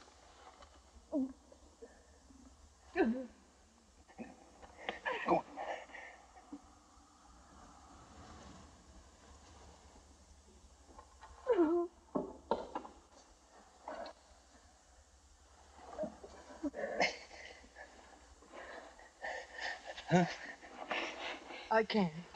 Go on. I can't.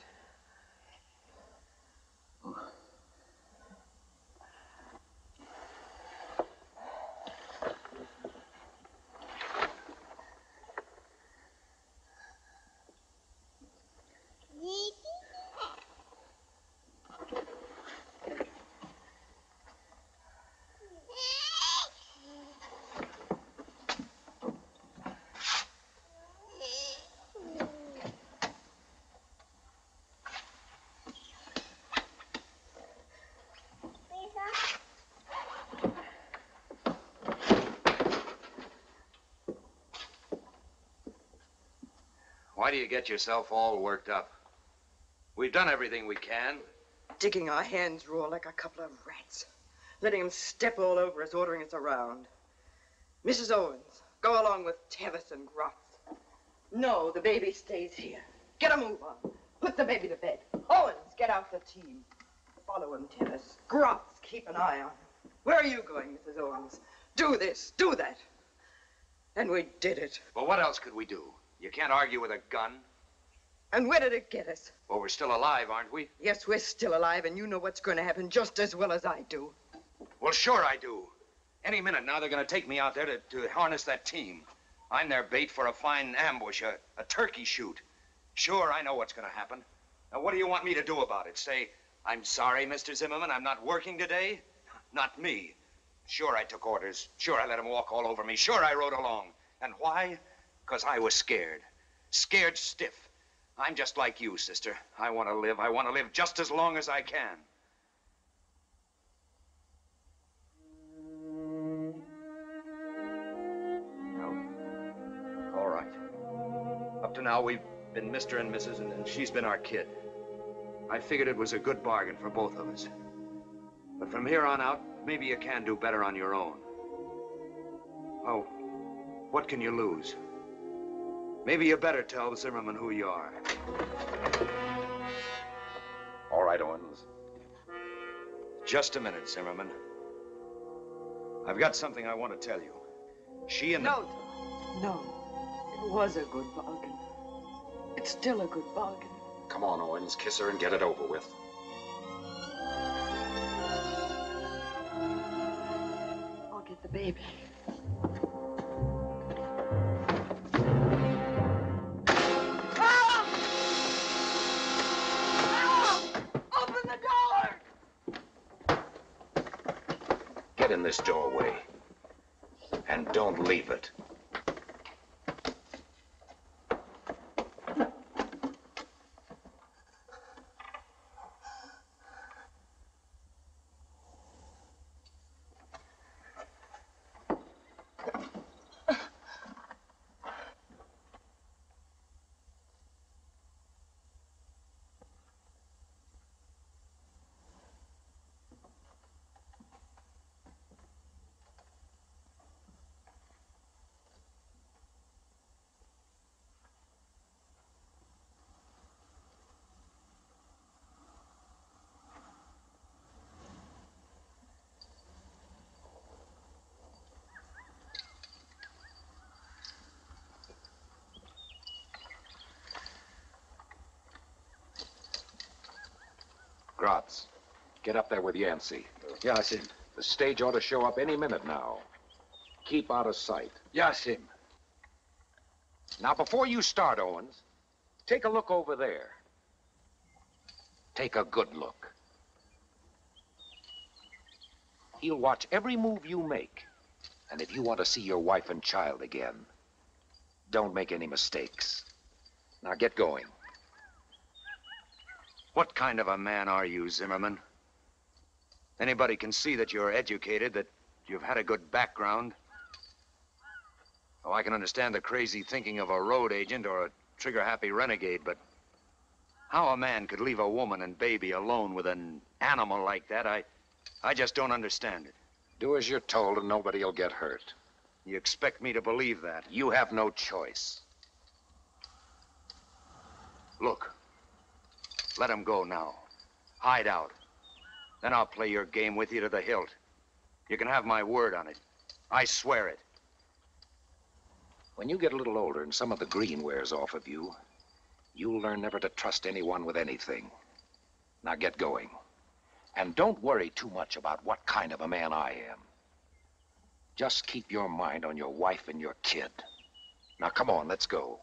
You get yourself all worked up? We've done everything we can. Digging our hands raw like a couple of rats. Letting them step all over us, ordering us around. Mrs. Owens, go along with Tevis and Gratz. No, the baby stays here. Get a move on. Put the baby to bed. Owens, get out the team. Follow him, Tevis. Gratz, keep an eye on him. Where are you going, Mrs. Owens? Do this, do that. And we did it. Well, what else could we do? You can't argue with a gun. And where did it get us? Well, we're still alive, aren't we? Yes, we're still alive, and you know what's going to happen just as well as I do. Well, sure I do. Any minute now, they're going to take me out there to, to harness that team. I'm their bait for a fine ambush, a, a turkey shoot. Sure, I know what's going to happen. Now, what do you want me to do about it? Say, I'm sorry, Mr. Zimmerman, I'm not working today? Not me. Sure, I took orders. Sure, I let him walk all over me. Sure, I rode along. And why? Because I was scared. Scared stiff. I'm just like you, sister. I want to live. I want to live just as long as I can. No. All right. Up to now, we've been Mr. and Mrs., and, and she's been our kid. I figured it was a good bargain for both of us. But from here on out, maybe you can do better on your own. Oh, what can you lose? Maybe you better tell Zimmerman who you are. All right, Owens. Just a minute, Zimmerman. I've got something I want to tell you. She and the... No, no. It was a good bargain. It's still a good bargain. Come on, Owens. Kiss her and get it over with. I'll get the baby. This doorway. And don't leave it. Gratz, get up there with Yancey. Yes, Zim. The stage ought to show up any minute now. Keep out of sight. Yes, Zim. Now, before you start, Owens, take a look over there. Take a good look. He'll watch every move you make. And if you want to see your wife and child again, don't make any mistakes. Now get going. What kind of a man are you, Zimmerman? Anybody can see that you're educated, that you've had a good background. Oh, I can understand the crazy thinking of a road agent or a trigger-happy renegade, but how a man could leave a woman and baby alone with an animal like that, I, I just don't understand it. Do as you're told and nobody'll get hurt. You expect me to believe that? You have no choice. Look, let him go now. Hide out. Then I'll play your game with you to the hilt. You can have my word on it. I swear it. When you get a little older and some of the green wears off of you, you'll learn never to trust anyone with anything. Now get going. And don't worry too much about what kind of a man I am. Just keep your mind on your wife and your kid. Now come on, let's go.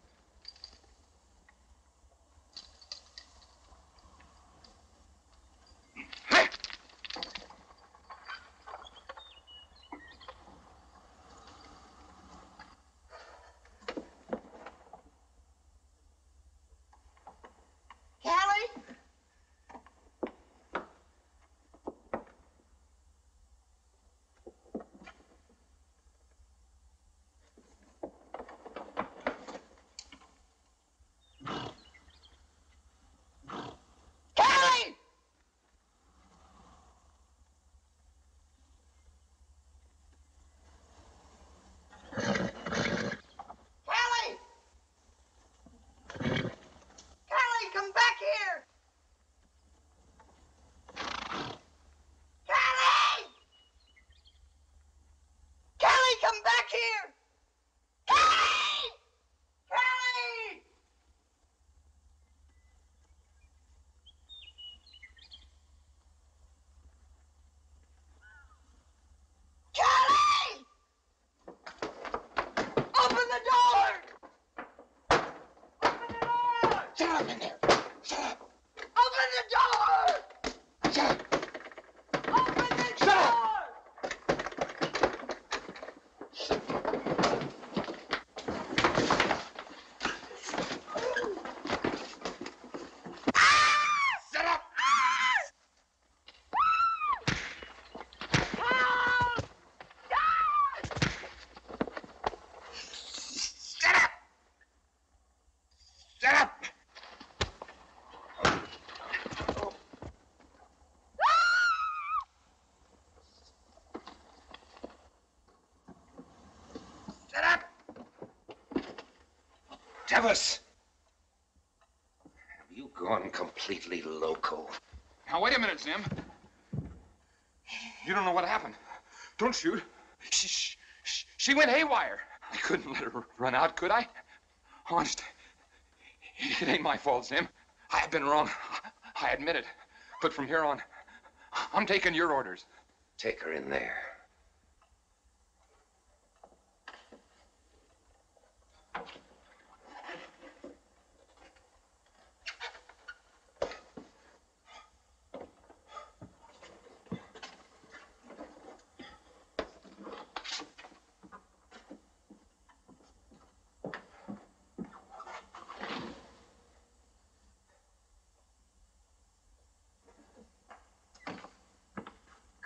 Callie? Callie! Callie! Callie, come back here! Callie! Callie, come back here! Callie! Callie! Callie! Open the door! Shut up in there. Shut up. Open the door! Shut up. Open the Shut door! Shut up. Shut up. Shut up. Shut up. Tevis! Have you gone completely loco? Now, wait a minute, Zim. You don't know what happened. Don't shoot. She, she, she went haywire. I couldn't let her run out, could I? Honest, it ain't my fault, Zim. I've been wrong. I admit it. But from here on, I'm taking your orders. Take her in there.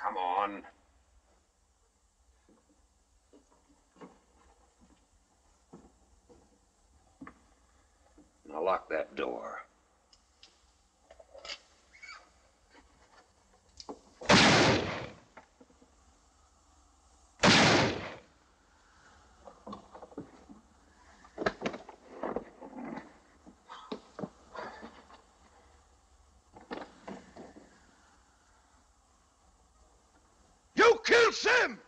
Come on. Now lock that door. You killed Zim!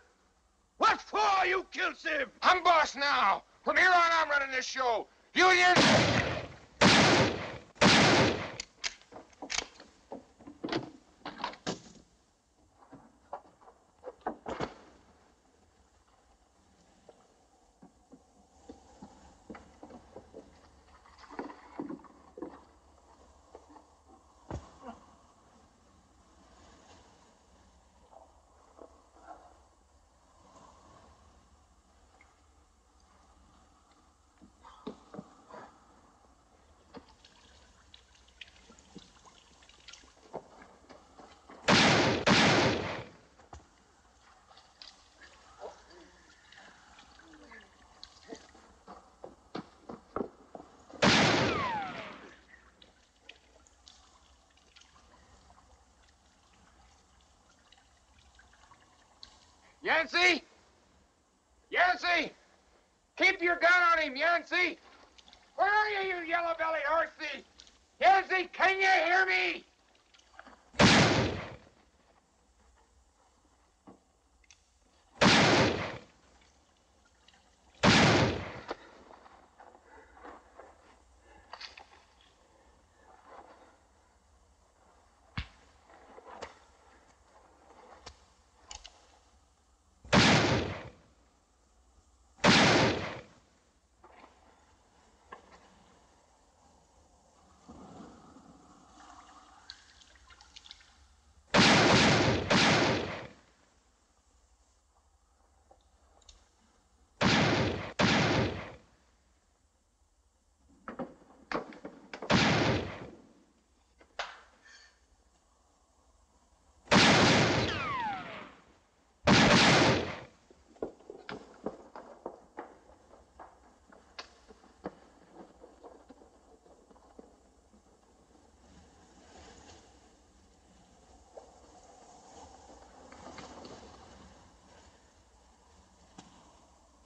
What for you killed Zim? I'm boss now. From here on, I'm running this show. Union! Yancey! Yancey! Keep your gun on him, Yancey! Where are you, you yellow-bellied horse thief? Yancey, can you hear me?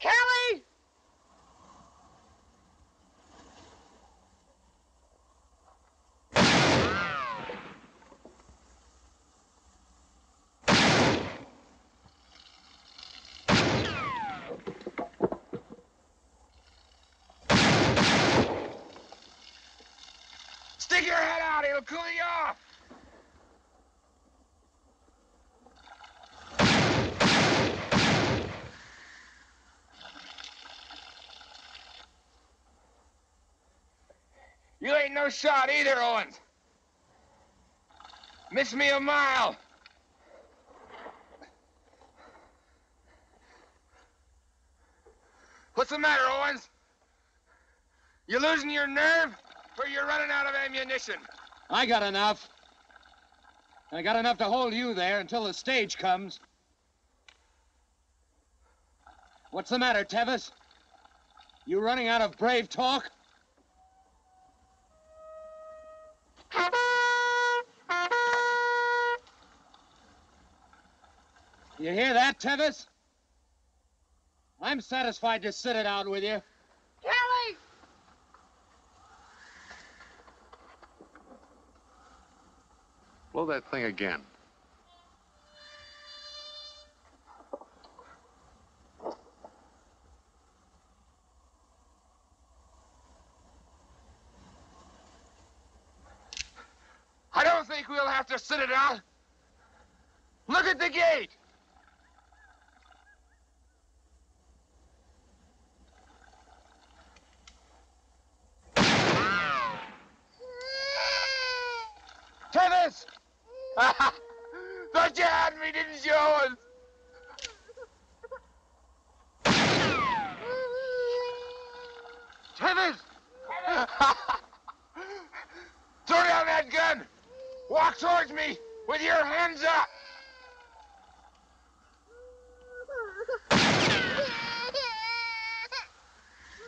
Kelly! Stick your head out, it'll cool you off. You ain't no shot either, Owens. Miss me a mile. What's the matter, Owens? You losing your nerve, or you're running out of ammunition? I got enough. I got enough to hold you there until the stage comes. What's the matter, Tevis? You running out of brave talk? You hear that, Tevis? I'm satisfied to sit it out with you. Kelly! Blow that thing again. I don't think we'll have to sit it out. Look at the gate. Tevis! Thought you had me, didn't you, Owens? Throw down that gun! Walk towards me with your hands up!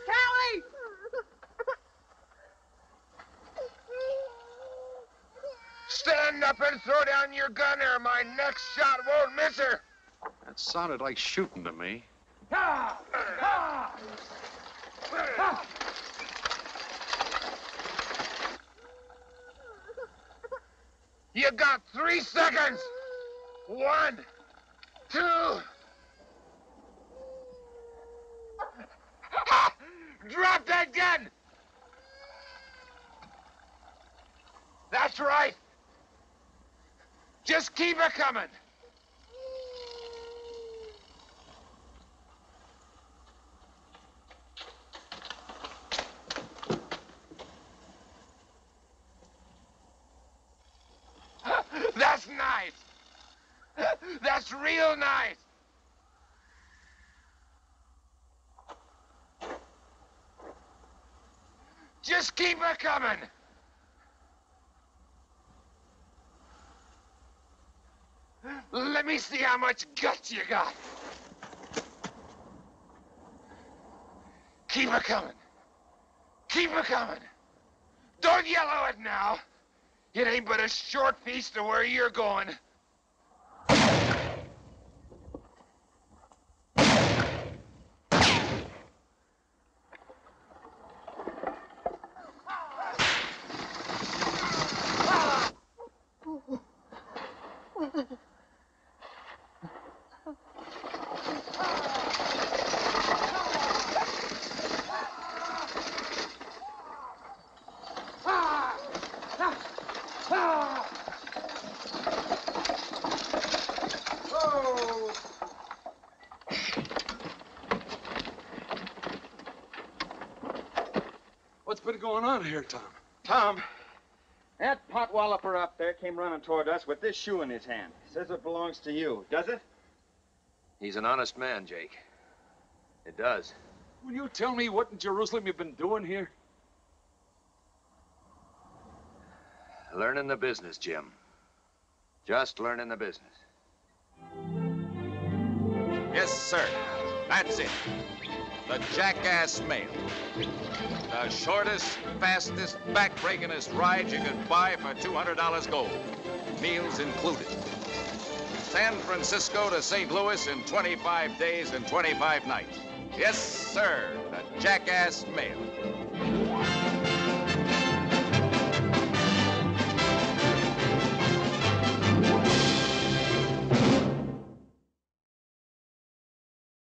Kelly! Stand up and throw down your gun or my next shot won't miss her! That sounded like shooting to me. You got three seconds! One, two. Drop that gun! That's right. Keep her coming. That's nice. That's real nice. Just keep her coming. Let me see how much guts you got. Keep it coming. Keep it coming. Don't yellow it now. It ain't but a short piece to where you're going. Going on here, Tom? Tom, that potwalloper up there came running toward us with this shoe in his hand. Says it belongs to you. Does it? He's an honest man, Jake. It does. Will you tell me what in Jerusalem you've been doing here? Learning the business, Jim. Just learning the business. Yes, sir. That's it. The Jackass Mail. The shortest, fastest, backbreakingest ride you could buy for $200 gold. Meals included. San Francisco to St. Louis in 25 days and 25 nights. Yes, sir. The Jackass Mail.